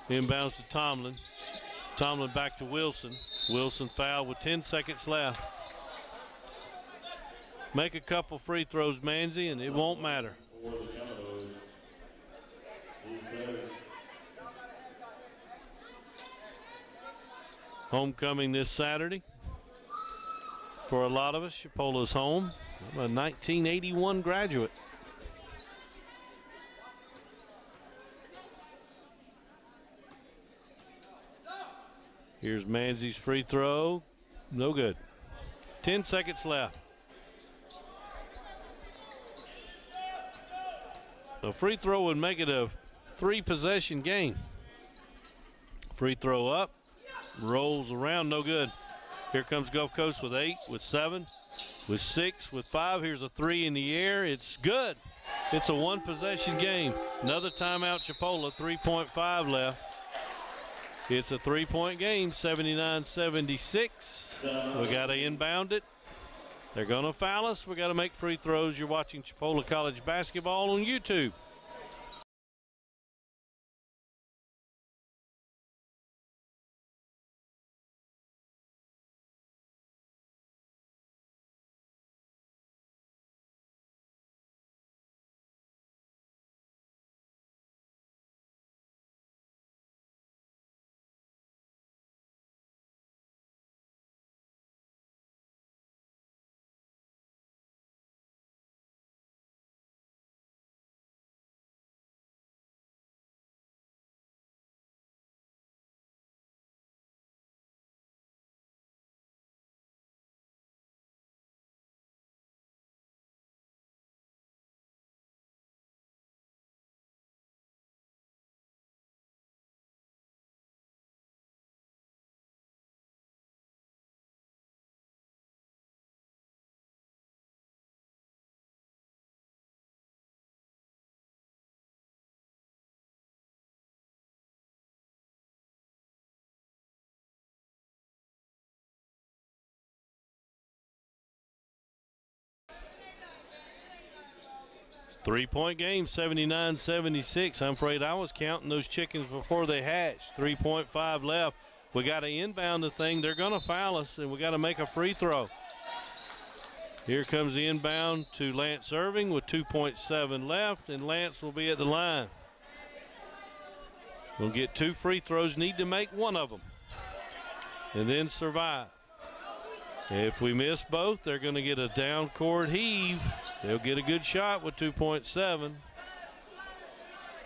Inbounds to Tomlin. Tomlin back to Wilson. Wilson foul with 10 seconds left. Make a couple free throws, Manzi, and it won't matter. Homecoming this Saturday. For a lot of us, Chipola's home. I'm a 1981 graduate. Here's Manzi's free throw. No good. 10 seconds left. A free throw would make it a three possession game. Free throw up, rolls around, no good. Here comes Gulf Coast with eight, with seven, with six, with five. Here's a three in the air. It's good. It's a one possession game. Another timeout, Chipola, 3.5 left. It's a three point game, 79 76. We got to inbound it. They're going to foul us. We got to make free throws. You're watching Chipola College basketball on YouTube. Three point game, 79 76. I'm afraid I was counting those chickens before they hatched. 3.5 left. We got to inbound the thing. They're going to foul us, and we got to make a free throw. Here comes the inbound to Lance Irving with 2.7 left, and Lance will be at the line. We'll get two free throws, need to make one of them, and then survive. If we miss both, they're going to get a down court heave. They'll get a good shot with 2.7.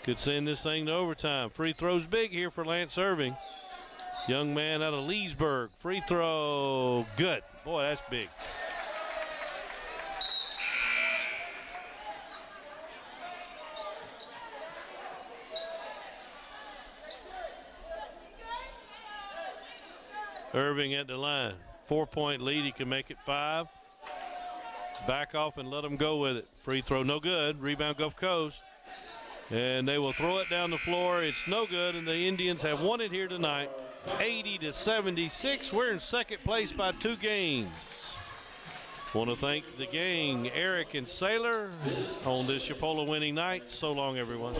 Could send this thing to overtime. Free throws big here for Lance Irving. Young man out of Leesburg. Free throw. Good. Boy, that's big. Irving at the line. Four point lead. He can make it five. Back off and let them go with it. Free throw, no good. Rebound, Gulf Coast. And they will throw it down the floor. It's no good, and the Indians have won it here tonight. 80 to 76. We're in second place by two games. Want to thank the gang, Eric and Sailor, on this Chipola winning night. So long, everyone.